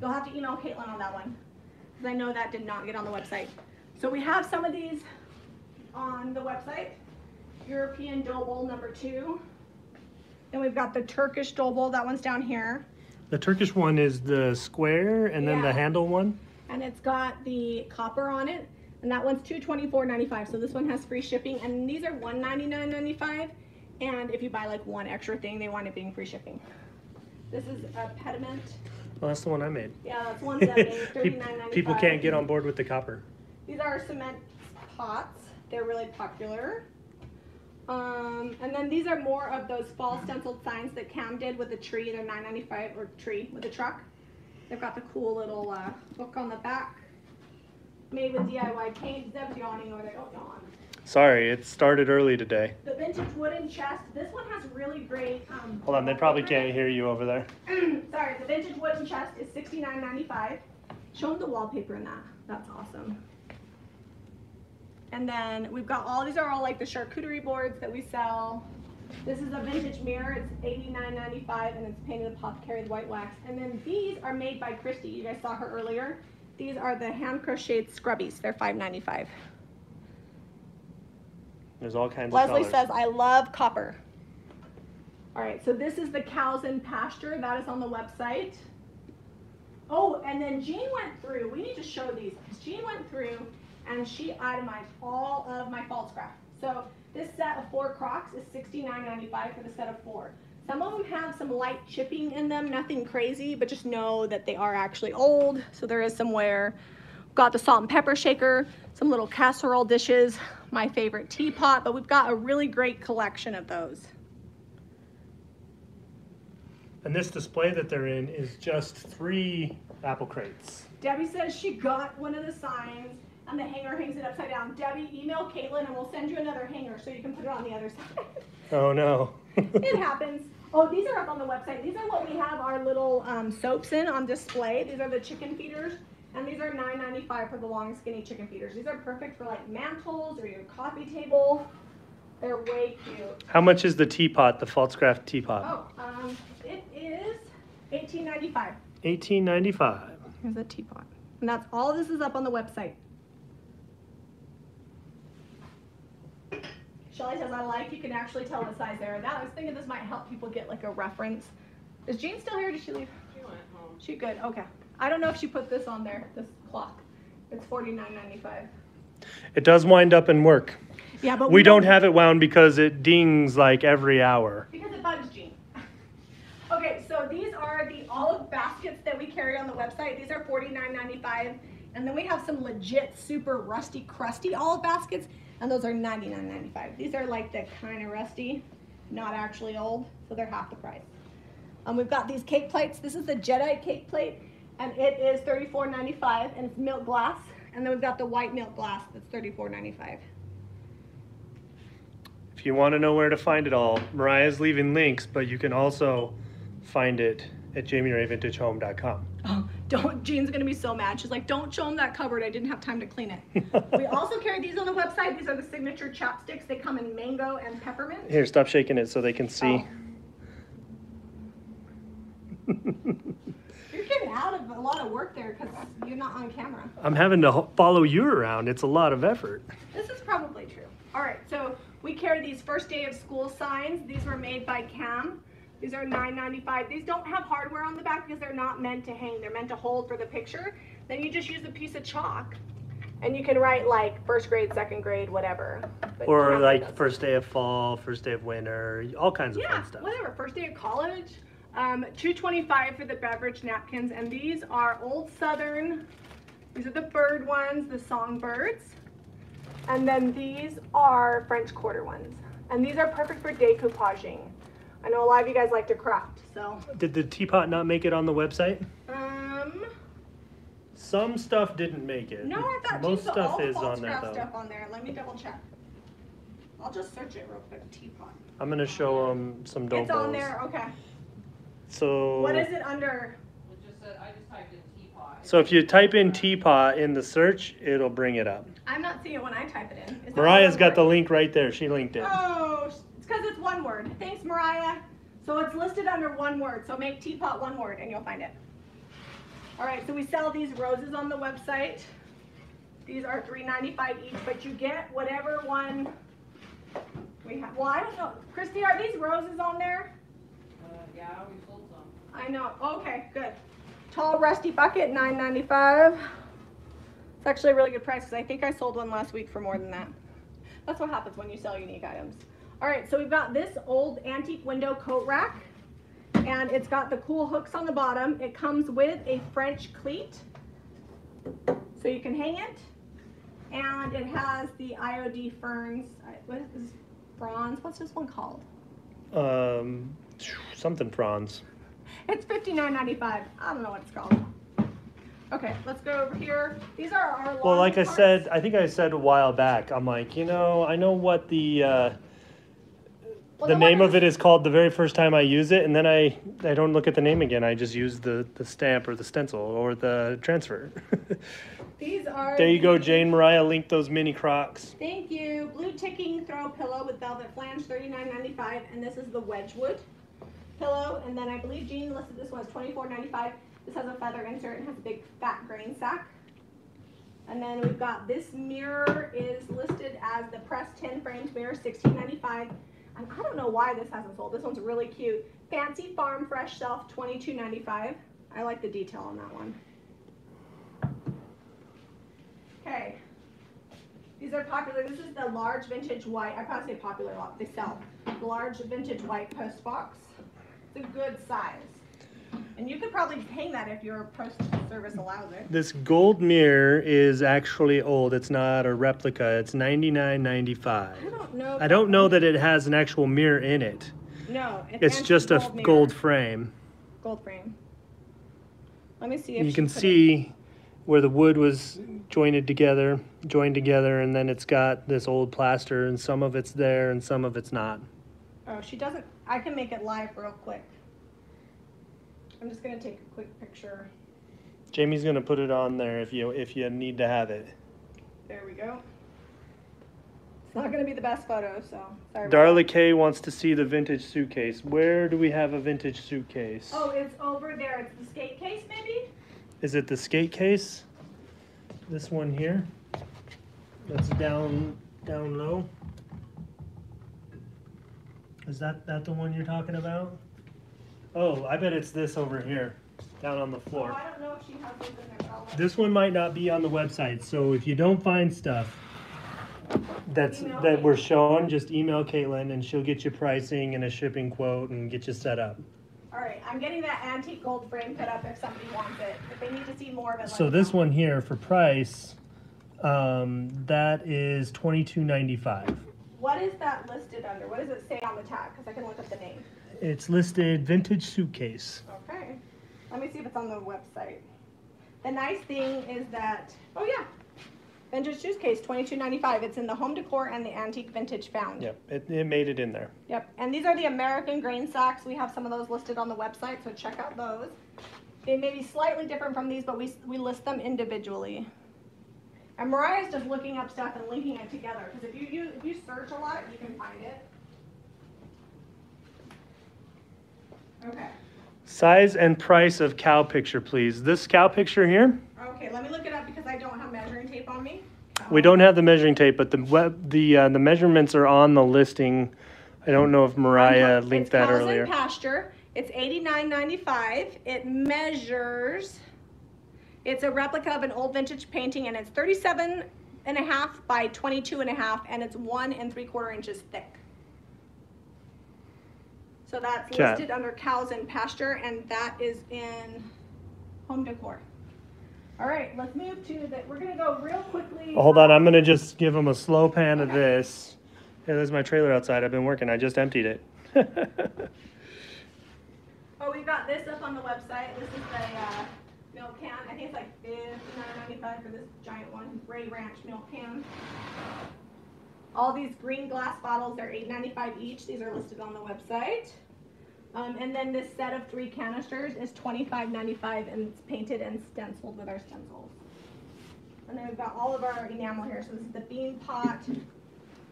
You'll have to email Caitlin on that one. Cause I know that did not get on the website. So we have some of these on the website. European dough bowl number two. Then we've got the Turkish dough bowl, that one's down here.
The Turkish one is the square and then the handle one.
And it's got the copper on it. And that one's two twenty-four ninety-five. So this one has free shipping. And these are one ninety-nine ninety-five. And if you buy like one extra thing, they wind up being free shipping. This is a pediment.
Well, that's the one I made.
Yeah, that's one [LAUGHS] thirty-nine ninety-five.
People can't get on board with the copper.
These are cement pots. They're really popular. Um, and then these are more of those fall stenciled signs that Cam did with the tree. Ninety five or tree with the truck. They've got the cool little uh, book on the back. Made with DIY paint. Zeb's yawning over there. Don't yawn.
Sorry, it started early today.
The vintage wooden chest. This one has really great. Um,
Hold on, they probably can't hear you over there. [CLEARS THROAT]
Sorry, the vintage wooden chest is sixty nine ninety five. Show them the wallpaper in that. That's awesome. And then we've got all these are all like the charcuterie boards that we sell. This is a vintage mirror. It's eighty nine ninety five and it's painted apothecary with white wax. And then these are made by Christy. You guys saw her earlier. These are the hand crocheted scrubbies. They're five ninety five.
There's all kinds
Leslie says, I love copper. All right, so this is the cows in pasture. That is on the website. Oh, and then Jean went through, we need to show these, because Jean went through and she itemized all of my Pfaltzgraff. So this set of four crocks is $69.95 for the set of four. Some of them have some light chipping in them, nothing crazy, but just know that they are actually old. So there is some wear. Got the salt and pepper shaker, some little casserole dishes, my favorite teapot, but we've got a really great collection of those.
And this display that they're in is just three apple crates.
Debbie says she got one of the signs and the hanger hangs it upside down. Debbie, email Caitlin and we'll send you another hanger so you can put it on the other side. [LAUGHS]
Oh no. [LAUGHS]
it happens. Oh, these are up on the website. These are what we have our little um, soaps in on display. These are the chicken feeders. And these are $9.95 for the long skinny chicken feeders. These are perfect for like mantles or your coffee table. They're way cute.
How much is the teapot, the Pfaltzgraff teapot?
Oh, um, it is $18.95.
Eighteen ninety-five.
Here's a teapot. And that's all this is up on the website. Shelly says, I like, you can actually tell the size there. Now, I was thinking this might help people get like a reference. Is Jean still here? Did she leave?
She went home.
She good, okay. I don't know if she put this on there, this clock. It's forty-nine ninety-five.
It does wind up and work.
Yeah, but
We don't have it wound because it dings like every hour.
Because it bugs Jean. [LAUGHS] Okay, so these are the olive baskets that we carry on the website. These are $49.95. And then we have some legit super rusty, crusty olive baskets, and those are $99.95. These are like the kind of rusty, not actually old, so they're half the price. Um, we've got these cake plates. This is the jadeite cake plate, and it is $34.95, and it's milk glass. And then we've got the white milk glass that's $34.95.
If you want to know where to find it all, Mariah's leaving links, but you can also find it at jamirayvintagehome.com.
Oh, don't, Jean's gonna be so mad. She's like, don't show him that cupboard. I didn't have time to clean it. we also carry these on the website. These are the signature chopsticks. They come in mango and peppermint.
Here, stop shaking it so they can see. Oh.
You're getting out of a lot of work there because you're not on camera.
I'm having to follow you around. It's a lot of effort.
This is probably true. All right, so we carry these first day of school signs. These were made by Cam. These are $9.95. These don't have hardware on the back because they're not meant to hang. They're meant to hold for the picture. Then you just use a piece of chalk and you can write like first grade, second grade, whatever. But
Or like first day of fall, first day of winter, all kinds of
Yeah,
fun stuff.
whatever. First day of college. Um, two twenty-five for the beverage napkins, and these are Old Southern. These are the bird ones, the songbirds, and then these are French Quarter ones, and these are perfect for decoupaging. I know a lot of you guys like to craft, so
Did the teapot not make it on the website?
um,
Some stuff didn't make it.
no, I thought
most
geez,
stuff
all the
is
false
on there
craft
though.
stuff on there. Let me double check. I'll just search it real quick, teapot.
I'm gonna show them some
It's on
Dobos.
there, okay.
So.
What is it under?
It just said, I just typed in teapot.
So if you type in teapot in the search, it'll bring it up.
I'm not seeing it when I type it in. Is that
Mariah's
one
got the link right there. She linked it.
Oh, it's because it's one word. Thanks, Mariah. So it's listed under one word. So make teapot one word and you'll find it. All right, so we sell these roses on the website. These are $3.95 each, but you get whatever one we have. Well, I don't know. Christy, are these roses on there?
Uh, yeah, we sold some.
I know. Okay, good. Tall rusty bucket, $9.95. It's actually a really good price because I think I sold one last week for more than that. That's what happens when you sell unique items. All right, so we've got this old antique window coat rack, and it's got the cool hooks on the bottom. It comes with a French cleat, so you can hang it, and it has the IOD ferns. What is? Bronze. What's this one called?
Um, something prawns.
It's $59.95. I don't know what it's called. Okay, let's go over here. These are our
Well, like I said. I think I said a while back, I'm like, you know, I know what the, uh,
Well,
the
one
name of it is called the very first time I use it, and then I, I don't look at the name again. I just use the, the stamp or the stencil or the transfer. [LAUGHS]
These are.
there you go, Jane Mariah linked those mini crocks.
Thank you. Blue ticking throw pillow with velvet flange, thirty-nine ninety-five, and this is the Wedgwood pillow. And then I believe Jean listed this one as twenty-four ninety-five. This has a feather insert and has a big fat grain sack. And then we've got this mirror is listed as the press tin framed mirror, sixteen ninety-five. And I don't know why this hasn't sold. This one's really cute. Fancy Farm Fresh twenty-two ninety-five. I like the detail on that one. Okay. These are popular. This is the large vintage white. I probably say popular a lot. They sell large vintage white post box. It's a good size. And you could probably hang that if your post service allows it.
This gold mirror is actually old. It's not a replica. It's ninety nine ninety five.
I don't know.
I don't know that it has an actual mirror in it.
No,
It's
antique
just a
gold mirror.
gold frame.
gold frame. Let me see if
You can see where the wood was jointed together, joined together, and then it's got this old plaster, and some of it's there and some of it's not.
Oh, she doesn't. I can make it live real quick. I'm just gonna take a quick picture.
Jami's gonna put it on there if you if you need to have it.
There we go. It's not gonna be the best photo, so sorry.
Darla K wants to see the vintage suitcase. Where do we have a vintage suitcase?
Oh, it's over there. It's the skate case, maybe.
Is it the skate case? This one here? That's down down low. Is that that the one you're talking about? Oh, I bet it's this over here, down on the
Oh,
floor.
I don't know if she has in but
This one might not be on the website, so if you don't find stuff that's
Email
that
me.
we're showing, just email Caitlin and she'll get you pricing and a shipping quote and get you set up.
All right, I'm getting that antique gold frame put up if somebody wants it. If they need to see more of it. let
So
me
this
know.
one here for price, um, that is twenty two ninety five.
What is that listed under? What does it say on the tag? Because I can look up the name.
It's listed vintage suitcase.
Okay. Let me see if it's on the website. The nice thing is that, oh yeah, vintage shoes case, twenty-two ninety-five. It's in the home decor and the antique vintage found.
Yep, it, it made it in there.
Yep. And these are the American grain sacks. We have some of those listed on the website, so check out those. They may be slightly different from these, but we, we list them individually. And Mariah's just looking up stuff and linking it together, because if you, you, if you search a lot, you can find it. Okay.
Size and price of cow picture, please. This cow picture here,
Okay, let me look it up because I don't have measuring tape on me.
we don't have the measuring tape, but the web, the uh, the measurements are on the listing. I don't know if Mariah
It's
linked that earlier.
pasture. It's eighty-nine ninety-five. It measures. It's a replica of an old vintage painting, and it's thirty-seven and a half by twenty-two and a half, and it's one and three-quarter inches thick. So that's
Okay.
listed under cows and pasture, and that is in home decor. All right, let's move to that. We're gonna go real quickly.
Hold on,
um,
I'm gonna just give them a slow pan of this. Hey, there's my trailer outside. I've been working. I just emptied it. [LAUGHS]
Oh, we've got this up on the website. This is the uh, milk can. I think it's like 59 95 for this giant one, Ray Ranch milk can. All these green glass bottles are $8.95 each. These are listed on the website. Um, and then this set of three canisters is $25.95 and it's painted and stenciled with our stencils. And then we've got all of our enamel here. So this is the bean pot,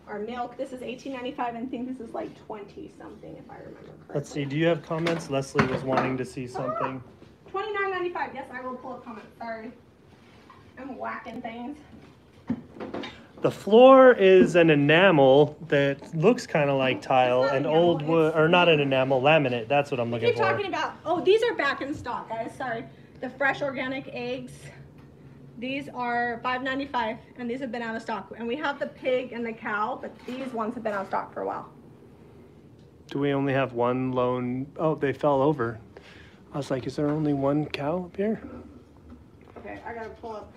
our milk. This is $18.95 and I think this is like 20 something if I remember correctly.
Let's see, do you have comments? Leslie was wanting to see something.
Twenty-nine ninety-five, yes, I will pull up comments, sorry. I'm whacking things.
The floor is an enamel that looks kind of like tile
It's not
and
enamel,
old wood, or not an enamel, laminate. That's what I'm looking
Keep
for.
talking about, oh, these are back in stock, guys, sorry. The fresh organic eggs, these are five ninety-five, and these have been out of stock. And we have the pig and the cow, but these ones have been out of stock for a while.
Do we only have one lone? Oh, they fell over. I was like, is there only one cow up here?
Okay, I gotta pull up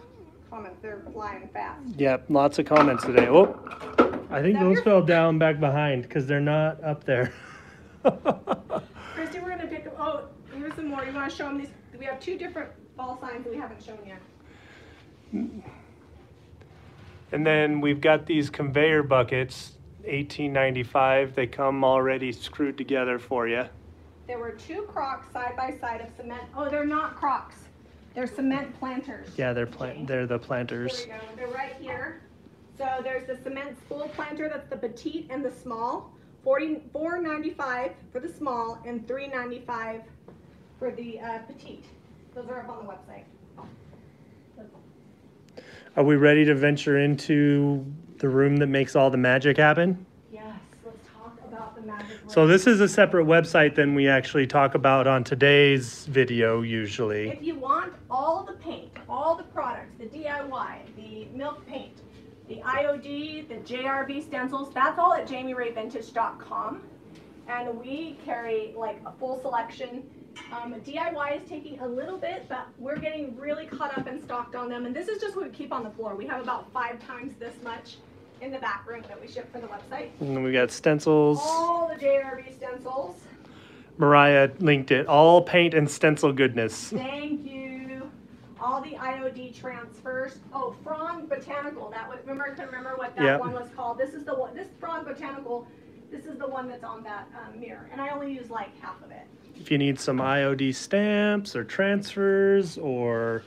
comments, they're flying fast.
Yep, lots of comments today. Oh, I think those
your-
fell down back behind because they're not up there. [LAUGHS]
Christy, we're gonna pick, oh, here's some more, you wanna show them these, we have two different fall signs that we haven't shown yet.
And then we've got these conveyor buckets, eighteen ninety-five. They come already screwed together for you.
There were two crocks side by side of cement. Oh, they're not crocks. They're cement planters.
Yeah, they're plant. They're the
There
planters.
we go. They're right here. So there's the cement spool planter. That's the petite and the small. Forty four ninety five for the small and three ninety five for the uh, petite. Those are up on the website.
Are we ready to venture into the room that makes all the magic happen?
Yes. Let's talk about the magic.
So this is a separate website than we actually talk about on today's video usually.
If you want all the paint, all the products, the DIY, the milk paint, the IOD, the JRV stencils, that's all at jamirayvintage.com. And we carry like a full selection. Um, DIY is taking a little bit, but we're getting really caught up and stocked on them. And this is just what we keep on the floor. We have about five times this much in the back room that we ship for the website.
And then we got stencils.
All the JRV stencils.
Mariah linked it. All paint and stencil goodness.
Thank you. All the IOD transfers. Oh, Frond Botanical. That was, remember, I couldn't remember what that
Yep.
one was called. This is the one. This Frond Botanical. This is the one that's on that um, mirror, and I only use like half of it.
If you need some IOD stamps or transfers or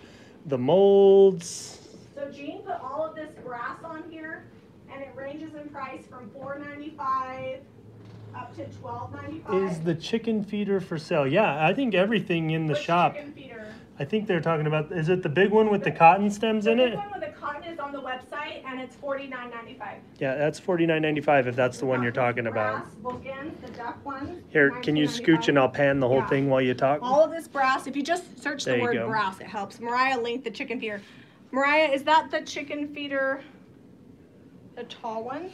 the molds.
So Jean put all of this brass on here, and it ranges in price from four ninety five up to twelve ninety five.
Is the chicken feeder for sale? Yeah, I think everything in the shop.
Chicken feeder.
I think they're talking about. Is it the big one with the cotton stems
The
in
big
it?
one with the cotton is on the website, and it's forty nine ninety five.
Yeah, that's forty nine ninety five. If that's the one you're talking about.
Brass the duck ones.
Here, can you scooch and I'll pan the whole
Yeah.
thing while you talk?
All of this brass, if you just search the
There you
word
go.
brass, it helps. Mariah linked the chicken feeder. Mariah, is that the chicken feeder, the tall one?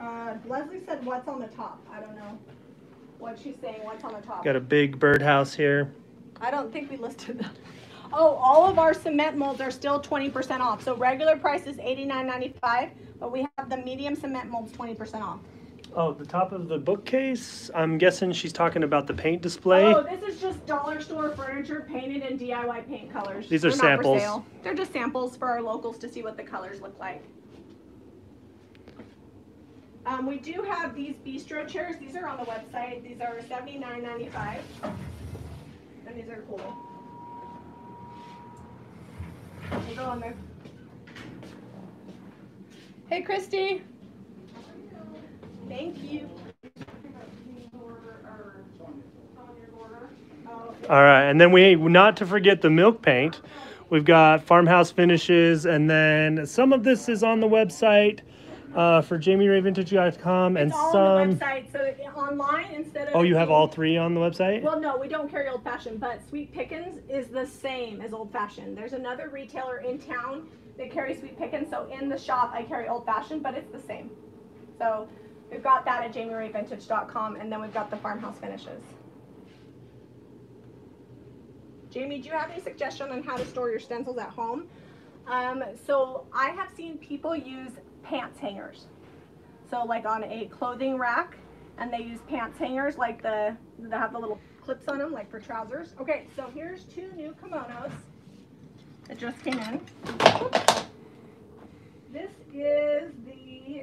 Uh, Leslie said what's on the top. I don't know what she's saying, what's on the top.
Got a big birdhouse here.
I don't think we listed that. Oh, all of our cement molds are still twenty percent off. So regular price is eighty-nine ninety-five, but we have the medium cement molds twenty percent off.
Oh, the top of the bookcase. I'm guessing she's talking about the paint display.
Oh, this is just dollar store furniture painted in DIY paint colors.
These are
They're not for
samples.
sale. They're just samples for our locals to see what the colors look like. Um, we do have these bistro chairs. These are on the website. These are seventy-nine ninety-five. And these are cool. We'll go on there. Hey, Christy. Thank you.
All right, and then we not to forget the milk paint. We've got farmhouse finishes, and then some of this is on the website uh, for JamiRayVintage.com, and
all
some.
on the website, so it- online instead of.
Oh,
it
you have
being-
all three on the website.
Well, no, we don't carry old fashioned, but Sweet Pickins is the same as old fashioned. There's another retailer in town that carries Sweet Pickins, so in the shop I carry old fashioned, but it's the same. So we've got that at jamirayvintage.com, and then we've got the farmhouse finishes. Jami, do you have any suggestion on how to store your stencils at home? Um, so I have seen people use pants hangers. So like on a clothing rack, and they use pants hangers like the that have the little clips on them, like for trousers. Okay, so here's two new kimonos that just came in. This is the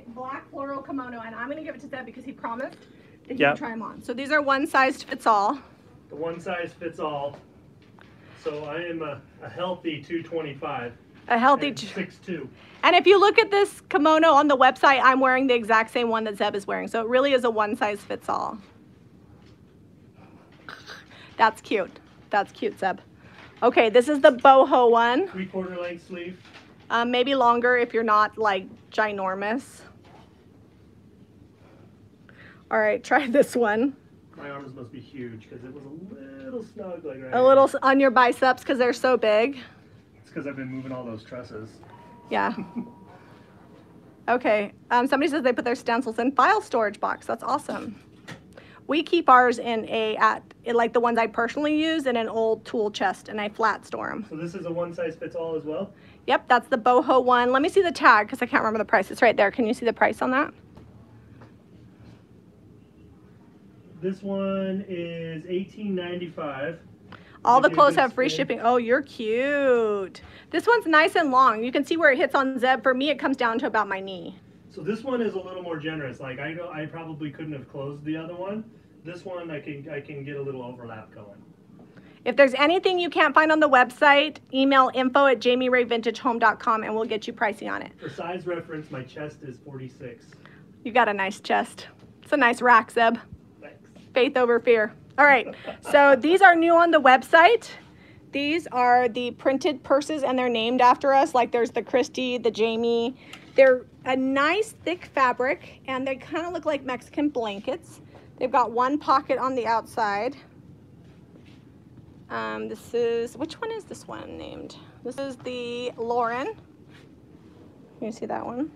black floral kimono, and I'm gonna give it to Zeb because he promised that he
Yeah.
would try them on. So these are one size fits all.
The one size fits all. So I am a, a healthy 225.
A healthy.
and 6'2".
And if you look at this kimono on the website, I'm wearing the exact same one that Zeb is wearing. So it really is a one size fits all. That's cute. That's cute, Zeb. Okay, this is the boho one.
Three quarter length sleeve.
Um, maybe longer if you're not like ginormous. All right, [LAUGHS] try this one.
My arms must be huge because it was a little snug like right
A little s- on your biceps because they're so big.
It's because I've been moving all those trusses.
Yeah. [LAUGHS] Okay. Um, somebody says they put their stencils in file storage box. That's awesome. We keep ours in a at like the ones I personally use in an old tool chest, and I flat store them.
So this is a one size fits all as well.
Yep, that's the boho one. Let me see the tag because I can't remember the price. It's right there. Can you see the price on that?
This one is 18.95.
All the
Give you a
clothes have free shipping. Oh, you're cute. This one's nice and long. You can see where it hits on Zeb. For me, it comes down to about my knee.
So this one is a little more generous. Like I know I probably couldn't have closed the other one. This one I can I can get a little overlap going.
If there's anything you can't find on the website, email info at jamirayvintagehome.com and we'll get you pricing on it.
For size reference, my chest is 46.
You got a nice chest. It's a nice rack, Zeb.
Thanks.
Faith over fear. All right. So [LAUGHS] these are new on the website. These are the printed purses and they're named after us. Like there's the Christie, the Jami. They're a nice thick fabric and they kind of look like Mexican blankets. They've got one pocket on the outside. Um, this is, which one is this one named? This is the Lauren. You see that one?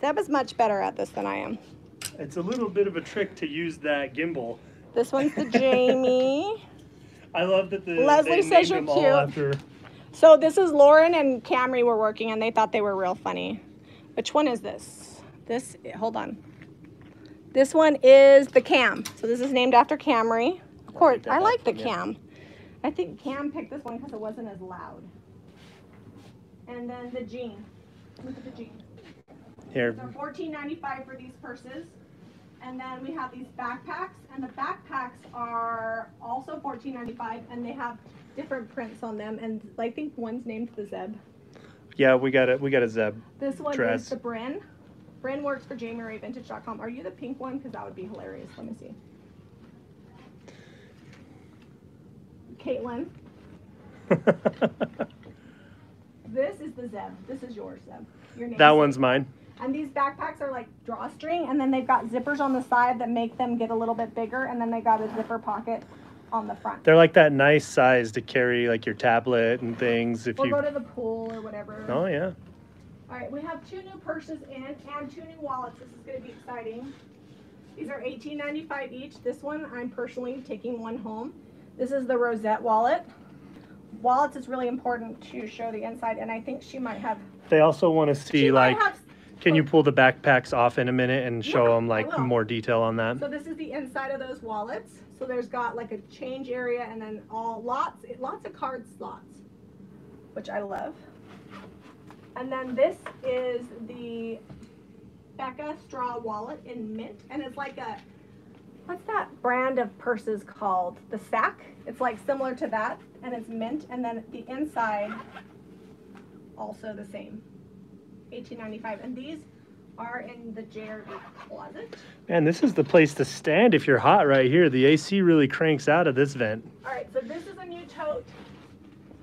Zeb is much better at this than I am.
It's a little bit of a trick to use that gimbal.
This one's the Jami. [LAUGHS]
I love that the
Leslie says you're cute.
after
So this is Lauren and Camry were working and they thought they were real funny. Which one is this? This, hold on. This one is the Cam. So this is named after Camry. Of course, I like the. Cam. I think Cam picked this one because it wasn't as loud. And then the jean. Look at the jean.
here.
They're fourteen ninety-five for these purses. And then we have these backpacks, and the backpacks are also fourteen ninety-five, and they have different prints on them, and I think one's named the Zeb.
Yeah, we got it. We got a Zeb.
This one
Dress.
is the Bryn. Bryn works for JamiRayVintage.com. Are you the pink one? Because that would be hilarious. Let me see. Caitlin. [LAUGHS] This is the Zeb. This is yours, Zeb. Your name.
that one's mine.
And these backpacks are like drawstring, and then they've got zippers on the side that make them get a little bit bigger, and then they got a zipper pocket on the front.
They're like that nice size to carry like your tablet and things if
Or
you
go to the pool or whatever.
Oh yeah.
All right, we have two new purses in and two new wallets. This is going to be exciting. These are $18.95 each. This one, I'm personally taking one home. This is the Rosette wallet. Wallets is really important to show the inside, and I think she might have.
They also want to see like
have-
can you pull the backpacks off in a minute and show
Yeah,
them like more detail on that?
So this is the inside of those wallets. So there's got like a change area, and then all lots, lots of card slots, which I love. And then this is the Becca straw wallet in mint, and it's like a what's that brand of purses called? The Sak. It's like similar to that, and it's mint, and then the inside also the same, eighteen ninety five. And these are in the JRV closet.
Man, this is the place to stand if you're hot right here. The AC really cranks out of this vent.
All right, so this is a new tote.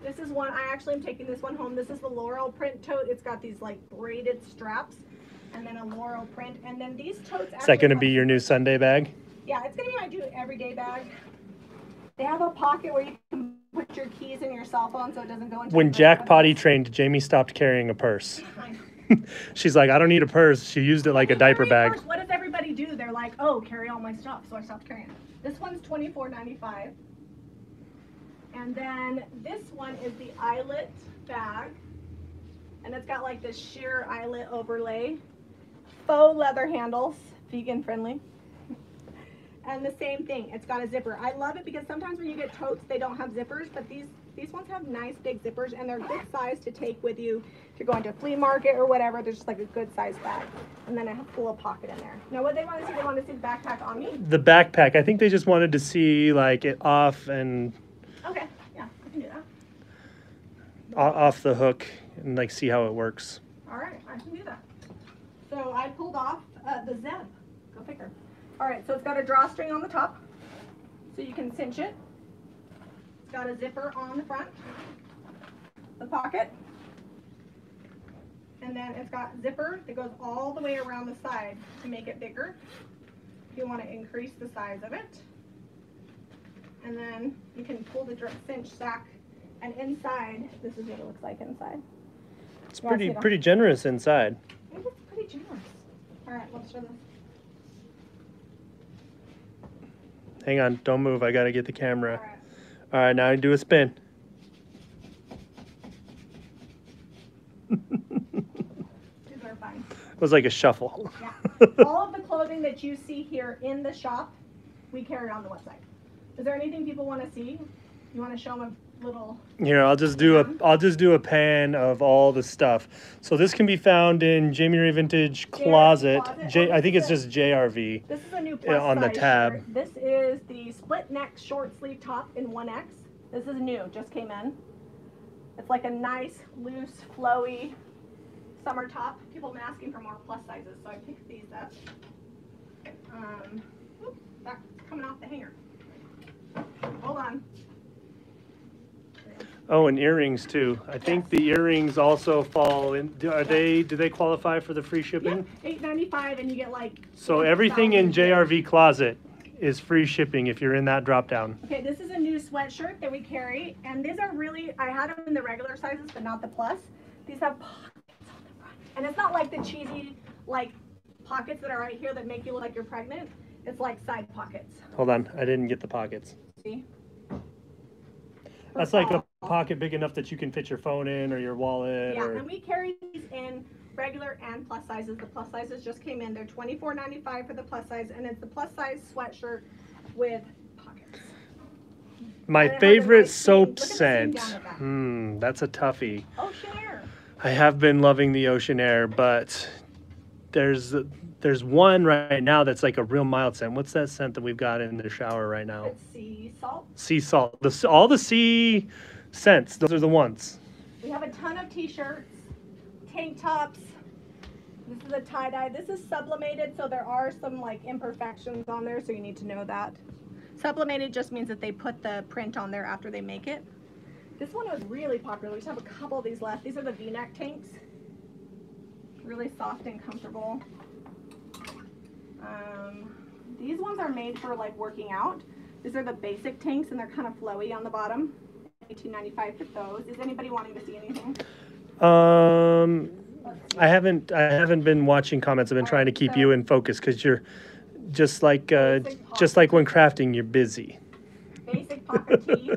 This is one, I actually am taking this one home. This is the Laurel print tote. It's got these like braided straps and then a Laurel print. And then these totes.
Is that going to be your new Sunday bag?
Yeah, it's gonna be my do everyday bag. They have a pocket where you can put your keys and your cell phone so it doesn't go into.
When Jack potty trained, Jami stopped carrying a purse. [LAUGHS] [LAUGHS] She's like, I don't need a purse. She used it like a diaper bag.
purse. What does everybody do? They're like, oh, carry all my stuff, so I stopped carrying. it. This one's twenty four ninety five. And then this one is the eyelet bag, and it's got like this sheer eyelet overlay, faux leather handles, vegan friendly. [LAUGHS] And the same thing, it's got a zipper. I love it because sometimes when you get totes, they don't have zippers, but these These ones have nice big zippers and they're good size to take with you if you're going to a flea market or whatever. They're just like a good size bag. And then I have a little pocket in there. Now what they want to see, they want to see the backpack on me.
The backpack, I think they just wanted to see like it off and
Okay, yeah, I can do that.
off the hook and like see how it works.
All right, I can do that. So I pulled off uh, the zip. Go figure. All right, so it's got a drawstring on the top, so you can cinch it. It's got a zipper on the front, the pocket, and then it's got zipper that goes all the way around the side to make it bigger. If you want to increase the size of it, and then you can pull the dr- cinch sack, and inside, this is what it looks like inside.
It's
You
pretty pretty generous inside.
It pretty generous. All right, let's show this.
Hang on, don't move. I gotta get the camera.
right.
All right, now I do a spin. [LAUGHS]
These are fun.
It was like a shuffle.
Yeah. [LAUGHS] All of the clothing that you see here in the shop, we carry on the website. Is there anything people want to see? You want to show them a little?
Here, I'll just do a. I'll just do a pan of all the stuff. So this can be found in Jami Ray Vintage Closet.
Closet.
J,
Oh,
think it's just JRV.
This is a new plus
on the tab.
shirt. This is the split neck short sleeve top in 1X. This is new, just came in. It's like a nice, loose, flowy summer top. People have been asking for more plus sizes, so I picked these up. Um, whoop, that's coming off the hanger. Hold on.
Oh, and earrings too. I think the earrings also fall in. do- Are they? Do they qualify for the free shipping?
Yeah, eight ninety five, and you get like.
So everything in
4,000
JRV Closet is free shipping if you're in that drop down.
Okay, this is a new sweatshirt that we carry, and these are really, I had them in the regular sizes, but not the plus. These have pockets on the front. And it's not like the cheesy, like, pockets that are right here that make you look like you're pregnant. It's like side pockets,
Hold on, I didn't get the pockets.
See?
That's like a pocket big enough that you can fit your phone in or your wallet
Yeah,
or.
and we carry these in regular and plus sizes. The plus sizes just came in. They're twenty-four ninety-five for the plus size, and it's the plus size sweatshirt with pockets.
My
and it has a
favorite
nice
soap
Look at the seam
scent. Hmm, that's a toughie.
Ocean air.
I have been loving the ocean air, but there's there's one right now that's like a real mild scent. What's that scent that we've got in the shower right now?
It's sea salt.
Sea salt. The all the sea scents. Those are the ones.
We have a ton of t-shirts, tank tops. This is a tie-dye. This is sublimated, so there are some like imperfections on there, so you need to know that. Sublimated just means that they put the print on there after they make it. This one was really popular. We just have a couple of these left. These are the V-neck tanks. Really soft and comfortable. Um, these ones are made for like working out. These are the basic tanks and they're kind of flowy on the bottom. $18.95 for those. Is anybody wanting to see anything?
Um, I haven't I haven't been watching comments. I've been trying to keep you in focus because you're just like uh, just like when crafting, you're busy.
Basic pocket tee.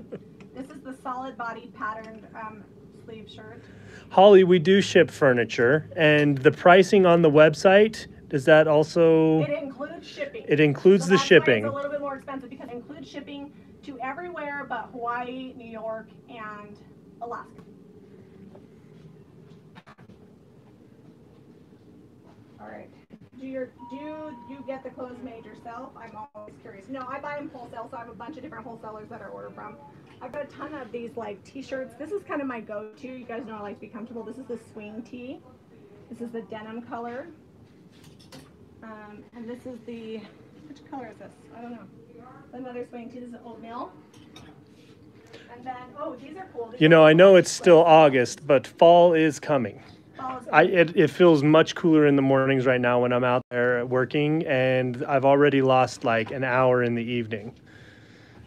This is the solid body patterned um, sleeve shirt.
Holly, we do ship furniture, and the pricing on the website does that also?
It includes shipping.
It includes
So
the shipping.
It's a little bit more expensive because it includes shipping to everywhere but Hawaii, New York, and Alaska. All right. Do your do you get the clothes made yourself? I'm always curious. No, I buy them wholesale, so I have a bunch of different wholesalers that I order from. I've got a ton of these like t-shirts. This is kind of my go-to. You guys know I like to be comfortable. This is the swing tee. This is the denim color. Um, and this is the, which color is this? I don't know. Another swing tee, this is an oatmeal. And then, oh, these are cool. These
You know, I know it's still August, but fall is coming. I it, it feels much cooler in the mornings right now when I'm out there working, and I've already lost like an hour in the evening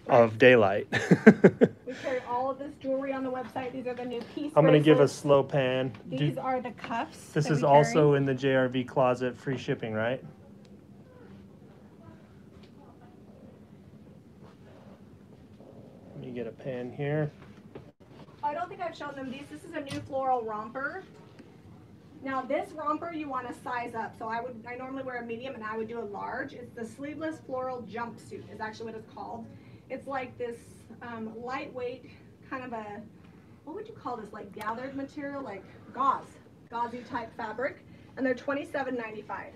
of daylight. [LAUGHS]
We carry all of this jewelry on the website. These are the new piece
I'm gonna give a slow pan. Do-
These are the cuffs.
this is also in the JRV closet, free shipping, right? Let me get a pan here.
I don't think I've shown them these. This is a new floral romper. Now this romper you want to size up. So I would I normally wear a medium and I would do a large. It's the sleeveless floral jumpsuit is actually what it's called. It's like this um, lightweight kind of a, what would you call this, like gathered material, like gauze, gauzy type fabric, and they're twenty-seven ninety-five.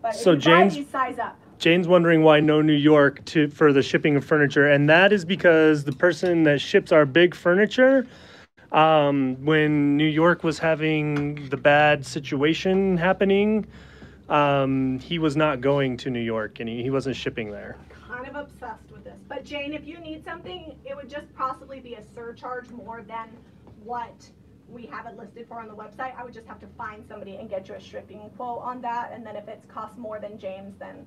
But
So Jane's-
these size up.
Jane's wondering why no New York to for the shipping of furniture, and that is because the person that ships our big furniture, um, when New York was having the bad situation happening, um, he was not going to New York and he, he wasn't shipping there.
kind of obsessed. But Jane, if you need something, it would just possibly be a surcharge more than what we have it listed for on the website. I would just have to find somebody and get you a shipping quote on that. And then if it's cost more than James, then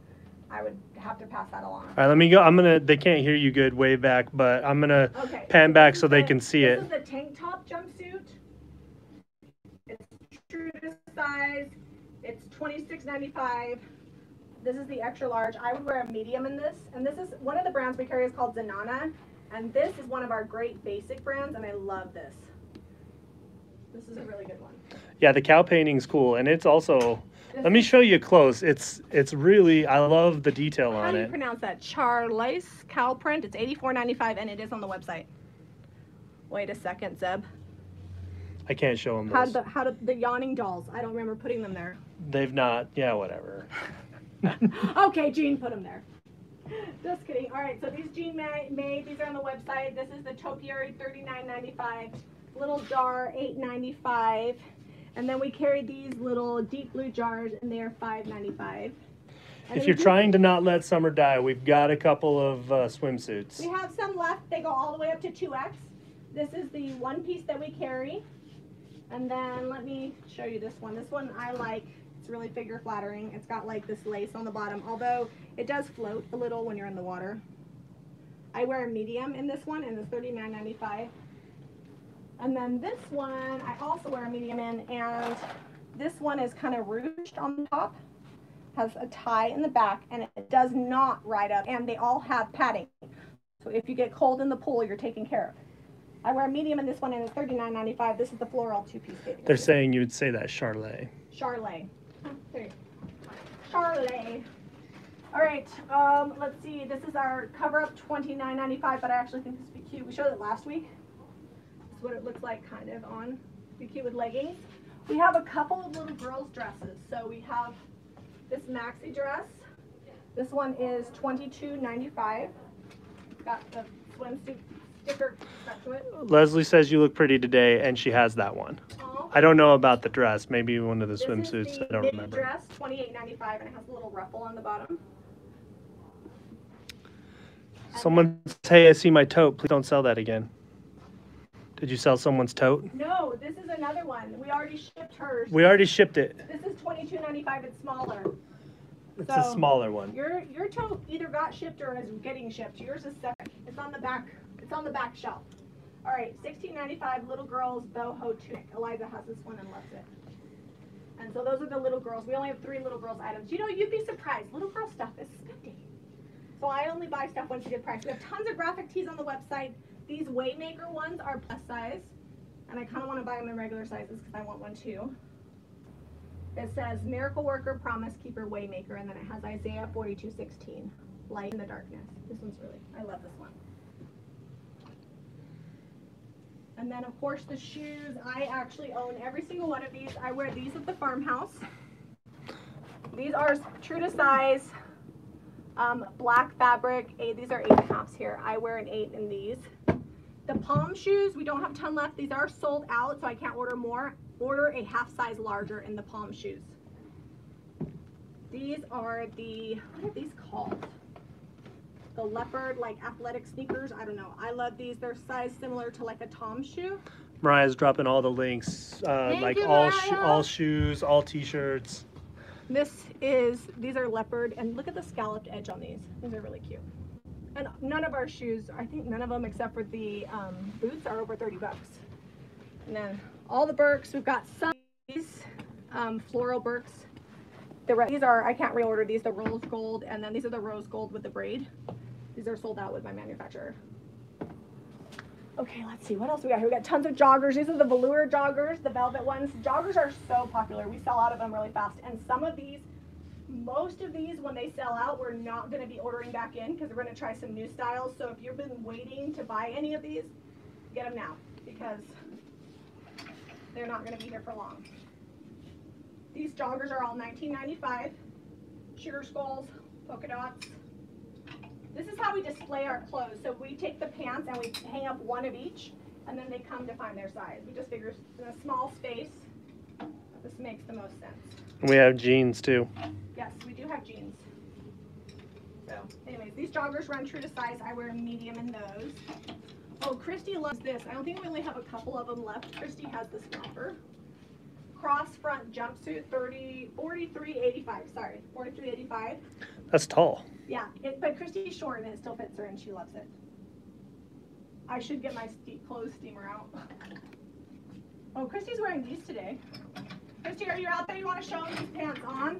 I would have to pass that along.
All right, let me go. I'm gonna. They can't hear you good way back, but I'm gonna
Okay.
pan back so they can see it.
This
it.
is the tank top jumpsuit. It's true to size. It's twenty-six ninety-five. This is the extra large. I would wear a medium in this. And this is, one of the brands we carry is called Zenana. And this is one of our great basic brands, and I love this. This is a really good one.
Yeah, the cow painting's cool, and it's also. Let me show you close. It's it's really. I love the detail
How
on it.
How do you
it.
pronounce that? Charolais cow print. It's eighty-four ninety-five, and it is on the website. Wait a second, Zeb.
I can't show them
How the how did the yawning dolls? I don't remember putting them there.
They've not. Yeah, whatever. [LAUGHS] [LAUGHS]
okay, Jean put them there. Just kidding. All right, so these Jean ma- made. These are on the website. This is the topiary thirty-nine ninety-five. Little jar eight ninety-five, and then we carry these little deep blue jars, and they are five ninety-five.
If you're trying to not let summer die, we've got a couple of uh, swimsuits.
We have some left. They go all the way up to 2X. This is the one piece that we carry. And then let me show you this one. This one I like. It's really figure flattering. It's got like this lace on the bottom, although it does float a little when you're in the water. I wear a medium in this one and it's $39.95. And then this one I also wear a medium in and this one is kind of ruched on the top has a tie in the back and it does not ride up and they all have padding. So if you get cold in the pool, you're taken care of. I wear a medium in this one and it's $39.95. This is the floral two-piece bathing
They're saying you would say that, Charlet.
Charlet. Huh, There you go. Charlet. All right, um, let's see. This is our cover up $29.95, but I actually think this would be cute. We showed it last week. This is what it looks like kind of on. Be cute with leggings. We have a couple of little girls' dresses. So we have this maxi dress. This one is $22.95. Got the swimsuit sticker stuck to it.
Leslie says you look pretty today, and she has that one. I don't know about the dress. Maybe one of the
This is
swimsuits.
the
I don't remember.
dress, twenty-eight ninety-five, and it has a little ruffle on the bottom.
Someone say, I see my tote. Please don't sell that again." Did you sell someone's tote?
No, this is another one. We already shipped hers.
We already shipped it.
This is twenty-two ninety-five. It's smaller.
It's a smaller one.
Your your tote either got shipped or is getting shipped. Yours is second. It's on the back. It's on the back shelf. All right, sixteen ninety-five. Little girls boho tunic. Eliza has this one and loves it. And so those are the little girls. We only have three little girls items. You know, you'd be surprised. Little girl stuff is spending. So I only buy stuff when a good price. We have tons of graphic tees on the website. These Waymaker ones are plus size, and I kind of want to buy them in regular sizes because I want one too. It says Miracle Worker, Promise Keeper, Waymaker, and then it has Isaiah 42:16, Light in the Darkness. This one's really, I love this one. And then of course the shoes. I actually own every single one of these. I wear these at the farmhouse. These are true to size, um, black fabric. Eight, these are eight and a halfs here. I wear an eight in these. The palm shoes, we don't have a ton left. These are sold out, so I can't order more. Order a half size larger in the palm shoes. These are the, what are these called? The leopard, like athletic sneakers. I don't know. I love these. They're size similar to like a Tom shoe.
Mariah's dropping all the links, uh, like
you,
all all shoes, all t-shirts.
This is, these are leopard, and look at the scalloped edge on these. These are really cute. And none of our shoes, I think none of them except for the um, boots are over 30 bucks. And then all the Birks, we've got some of these um, floral Birks. The these are, I can't reorder these, the rose gold, and then these are the rose gold with the braid. These are sold out with my manufacturer. Okay, let's see, what else we got here? We got tons of joggers. These are the velour joggers, the velvet ones. Joggers are so popular. We sell out of them really fast. And some of these, most of these, when they sell out, we're not going to be ordering back in because we're going to try some new styles. So if you've been waiting to buy any of these, get them now because they're not gonna be here for long. These joggers are all nineteen ninety-five, sugar skulls, polka dots. This is how we display our clothes. So we take the pants and we hang up one of each, and then they come to find their size. We just figure in a small space, this makes the most sense.
We have jeans too.
Yes, we do have jeans. So, anyways, these joggers run true to size. I wear a medium in those. Oh, Christy loves this. I don't think we only have a couple of them left. Christy has this romper. Cross front jumpsuit, 30, 43.85. Sorry, 43.85.
That's tall.
Yeah, it, but Christy's short and it still fits her and she loves it. I should get my clothes steamer out. Oh, Christy's wearing these today. Christy, are you out there? You want to show them these pants on?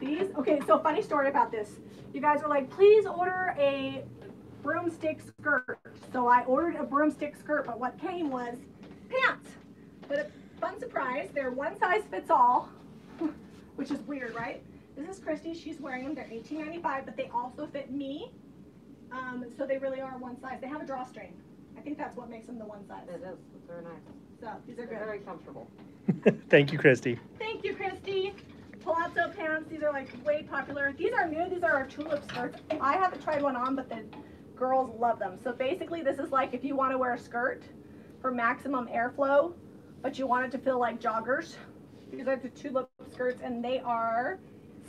These? Okay, so funny story about this. You guys were like, please order a broomstick skirt. So I ordered a broomstick skirt, but what came was pants. But a fun surprise, they're one size fits all, [LAUGHS] which is weird, right? This is Christy. She's wearing them. They're $18.95, but they also fit me. Um, so they really are one size. They have a drawstring. I think that's what makes them the one size.
It is, it's very nice.
So these are
They're
good.
very comfortable. [LAUGHS]
Thank you, Christy.
Thank you, Christy. Palazzo pants. These are like way popular. These are new. These are our tulip skirts. I haven't tried one on, but the girls love them. So basically, this is like if you want to wear a skirt for maximum airflow, but you want it to feel like joggers. These are the tulip skirts, and they are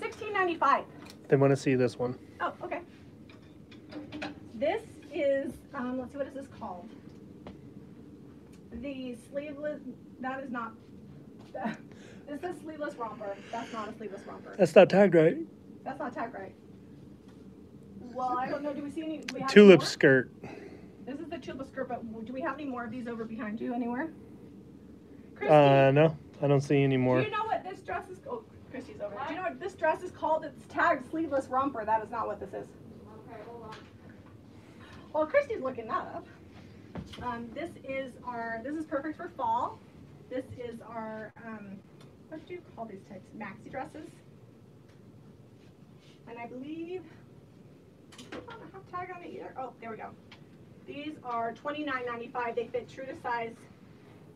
$16.95.
They want to see this one.
Oh, okay. This is, um, let's see, what is this called? The sleeveless, that is not, [LAUGHS] this is sleeveless romper. That's not a sleeveless romper.
That's not tagged right.
That's not tagged right. Well, I don't know, do we see any? we have any
Tulip
more?
skirt.
This is the tulip skirt, but do we have any more of these over behind you anywhere? Christy,
Uh, no, I don't see any
do
more.
you know what this dress is, oh, Christy's over. Do you know what this dress is called? It's tagged sleeveless romper. That is not what this is.
Okay, hold on.
Well, Christy's looking that up. Um, this is our, this is perfect for fall. This is our, um, what do you call these types? Maxi dresses. And I believe, I don't have tag on it either. Oh, there we go. These are twenty-nine ninety-five. They fit true to size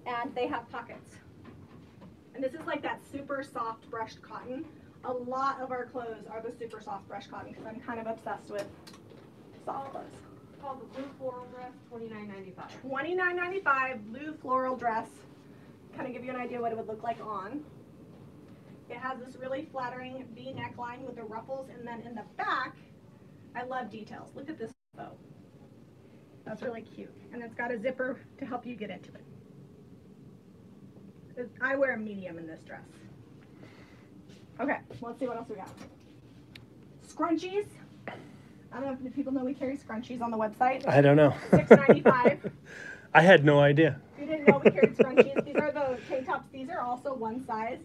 and they have pockets. And this is like that super soft brushed cotton. A lot of our clothes are the super soft brushed cotton because I'm kind of obsessed with soft clothes.
Called the blue floral dress, twenty-nine ninety-five.
Twenty-nine ninety-five, blue floral dress. Kind of give you an idea what it would look like on. It has this really flattering V neckline with the ruffles, and then in the back, I love details. Look at this bow. That's really cute, and it's got a zipper to help you get into it. I wear a medium in this dress. Okay, let's see what else we got. Scrunchies. I don't know if people know we carry scrunchies on the website.
I don't know.
Six ninety-five. [LAUGHS]
I had no idea.
If you didn't know we carried scrunchies, these are the tank tops. These are also one size.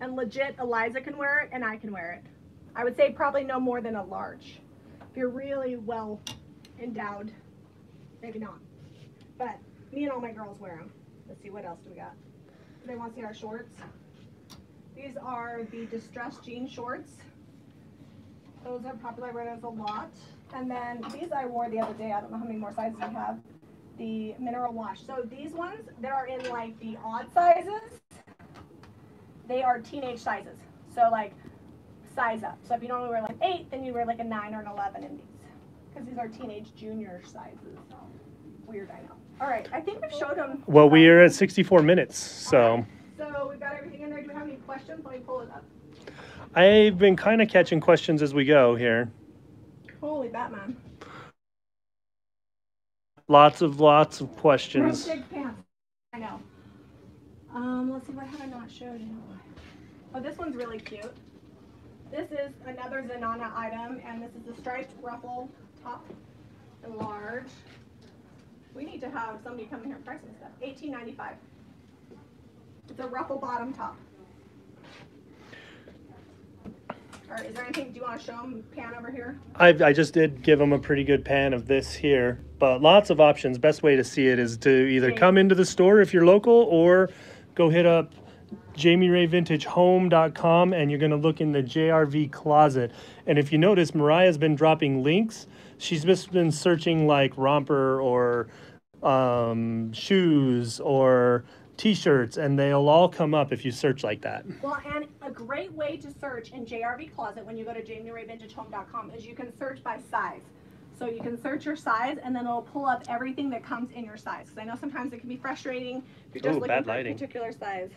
And legit, Eliza can wear it and I can wear it. I would say probably no more than a large. If you're really well endowed, maybe not. But me and all my girls wear them. Let's see, what else do we got? They want to see our shorts. These are the distressed jean shorts. Those are popular, I wear those a lot. And then these I wore the other day. I don't know how many more sizes we have the mineral wash. So these ones that are in like the odd sizes, they are teenage sizes. So like size up. So if you normally wear like an eight, then you wear like a nine or an eleven in these. Because these are teenage junior sizes. So Weird, I know. All right, I think we've showed them.
Well, we are at 64 minutes, so
So we've got everything in there. Do we have any questions? Let me pull it up.
I've been kind of catching questions as we go here.
Holy Batman.
Lots of lots of questions.
Pants. I know. Um, let's see, what have I not showed you? Oh, this one's really cute. This is another Zenana item, and this is the striped ruffle top large. We need to have somebody come in here and price some stuff. Eighteen ninety-five. It's a ruffle bottom top. All right, is there anything, do you want to show them pan over here?
I, I just did give them a pretty good pan of this here, but lots of options. Best way to see it is to either come into the store if you're local or go hit up jamirayvintagehome.com and you're going to look in the JRV closet. And if you notice, Mariah's been dropping links. She's just been searching like romper or um, shoes or t-shirts and they'll all come up if you search like that.
Well, and a great way to search in JRV Closet when you go to jamirayvintagehome.com is you can search by size. So you can search your size and then it'll pull up everything that comes in your size. Because I know sometimes it can be frustrating if you're just
Ooh,
looking
bad
for
lighting.
a particular size.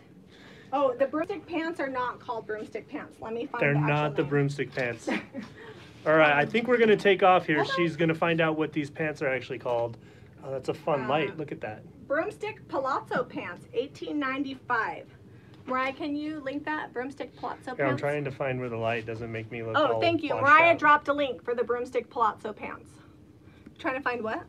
Oh, the broomstick pants are not called broomstick pants. Let me find
They're
the
not the
name.
broomstick pants. [LAUGHS] All right, I think we're gonna take off here.
On.
She's gonna find out what these pants are actually called. Oh, that's a fun
Uh,
light. Look at that.
Broomstick Palazzo pants, 1895. Mariah, can you link that? Broomstick Palazzo
Here, I'm trying to find where the light doesn't make me look
Oh, thank you. Mariah
out.
dropped a link for the Broomstick Palazzo pants. Trying to find what?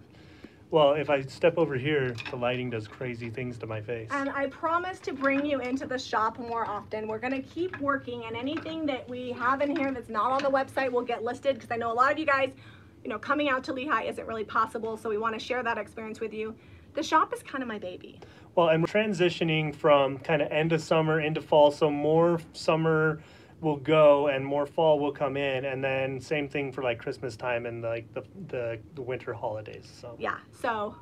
Well, if I step over here, the lighting does crazy things to my face.
And I promise to bring you into the shop more often. We're gonna keep working and anything that we have in here that's not on the website will get listed because I know a lot of you guys, you know, coming out to Lehi isn't really possible. So we wanna share that experience with you. The shop is kind of my baby.
Well, and we're transitioning from kind of end of summer into fall, so more summer will go and more fall will come in, and then same thing for like Christmas time and like the the, the winter holidays. So
Yeah, so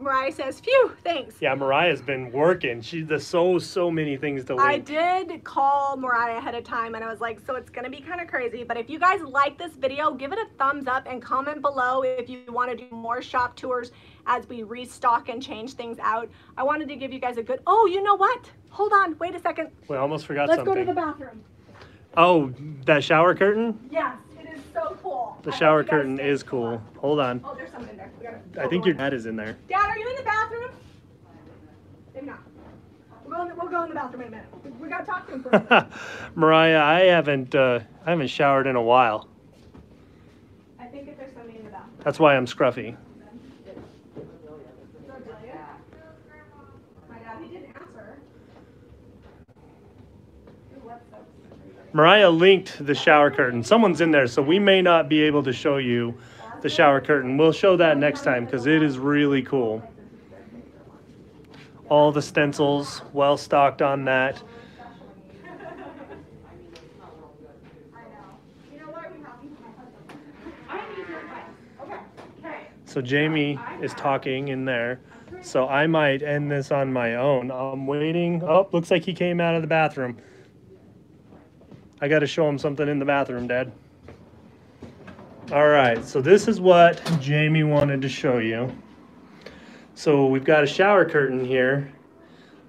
Mariah says, phew, thanks.
yeah, Mariah's been working. She there's so so many things to
I did call Mariah ahead of time and I was like, so it's gonna be kind of crazy, but if you guys like this video, give it a thumbs up and comment below if you wanna do more shop tours as we restock and change things out. I wanted to give you guys a good, oh, you know what? Hold on, wait a second.
We almost forgot
Let's
something.
go to the bathroom.
Oh, that shower curtain?
Yes, is so cool.
The
I
shower curtain is cool. Hold on.
Oh, there's something in there. We gotta
I think your dad is in there.
Dad, are you in the bathroom? Maybe not. We'll go in the, we'll go in the bathroom in a minute. We- We gotta talk to him for a minute. [LAUGHS]
Mariah, I haven't uh, I haven't showered in a while.
I think if there's somebody in the bathroom.
That's why I'm scruffy.
My dad, he didn't answer. Ooh, what's up?
Mariah linked the shower curtain. Someone's in there, so we may not be able to show you the shower curtain. We'll show that next time because it is really cool. All the stencils well stocked on that. So Jami is talking in there. So I might end this on my own. I'm waiting. Oh, looks like he came out of the bathroom. I got to show him something in the bathroom, Dad. All right, so this is what Jami wanted to show you. So we've got a shower curtain here.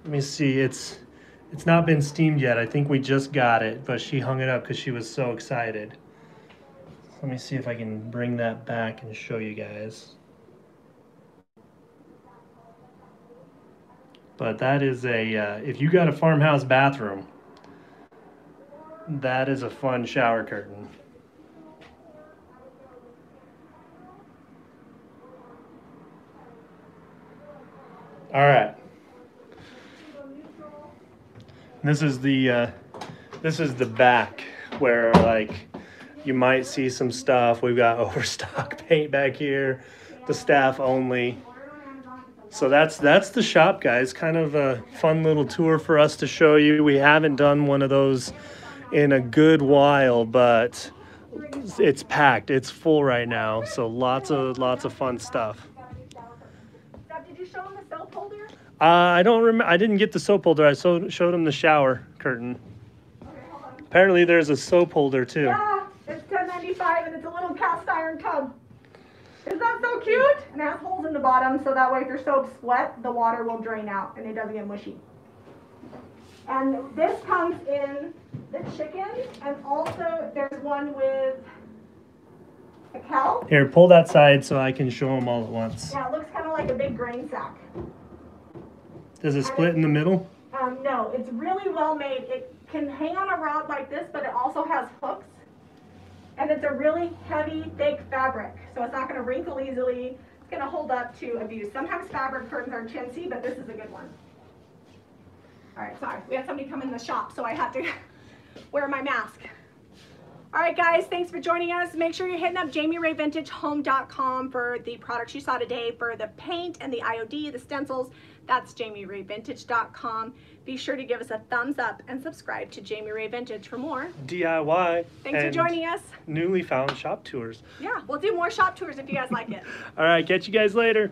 Let me see. It's it's not been steamed yet. I think we just got it, but she hung it up because she was so excited. Let me see if I can bring that back and show you guys. But that is a, uh, if you got a farmhouse bathroom, that is a fun shower curtain. All right. This is the, uh, this is the back where like you might see some stuff. We've got [LAUGHS] overstock paint back here, the staff only. So that's that's the shop, guys. Kind of a fun little tour for us to show you. We haven't done one of those in a good while, but it's packed. It's full right now. So lots of lots of fun stuff.
Dad, did you show him the soap holder?
Uh, I don't remember. I didn't get the soap holder. I so, showed him the shower curtain.
Okay, hold on.
Apparently, there's a soap holder too.
Yeah, it's ten ninety five and it's a little cast iron tub. Is that so cute? And it has holes in the bottom so that way if your soap's wet, the water will drain out and it doesn't get mushy. And this comes in the chicken and also there's one with a cow.
Here, pull that side so I can show them all at once.
Yeah, it looks kind of like a big grain sack.
Does it split in the middle?
Um, no, it's really well made. It can hang on a rod like this, but it also has hooks. And it's a really heavy, thick fabric, so it's not gonna wrinkle easily. It's gonna hold up to abuse. Sometimes fabric curtains are chintzy, but this is a good one. All right, sorry, we had somebody come in the shop, so I had to [LAUGHS] wear my mask. All right, guys, thanks for joining us. Make sure you're hitting up jamirayvintagehome.com for the products you saw today for the paint and the IOD, the stencils. That's jamirayvintage.com. Be sure to give us a thumbs up and subscribe to Jami Ray Vintage for more.
DIY.
Thanks for joining us.
Newly found shop tours.
Yeah, we'll do more shop tours if you guys like it. [LAUGHS]
All right, catch you guys later.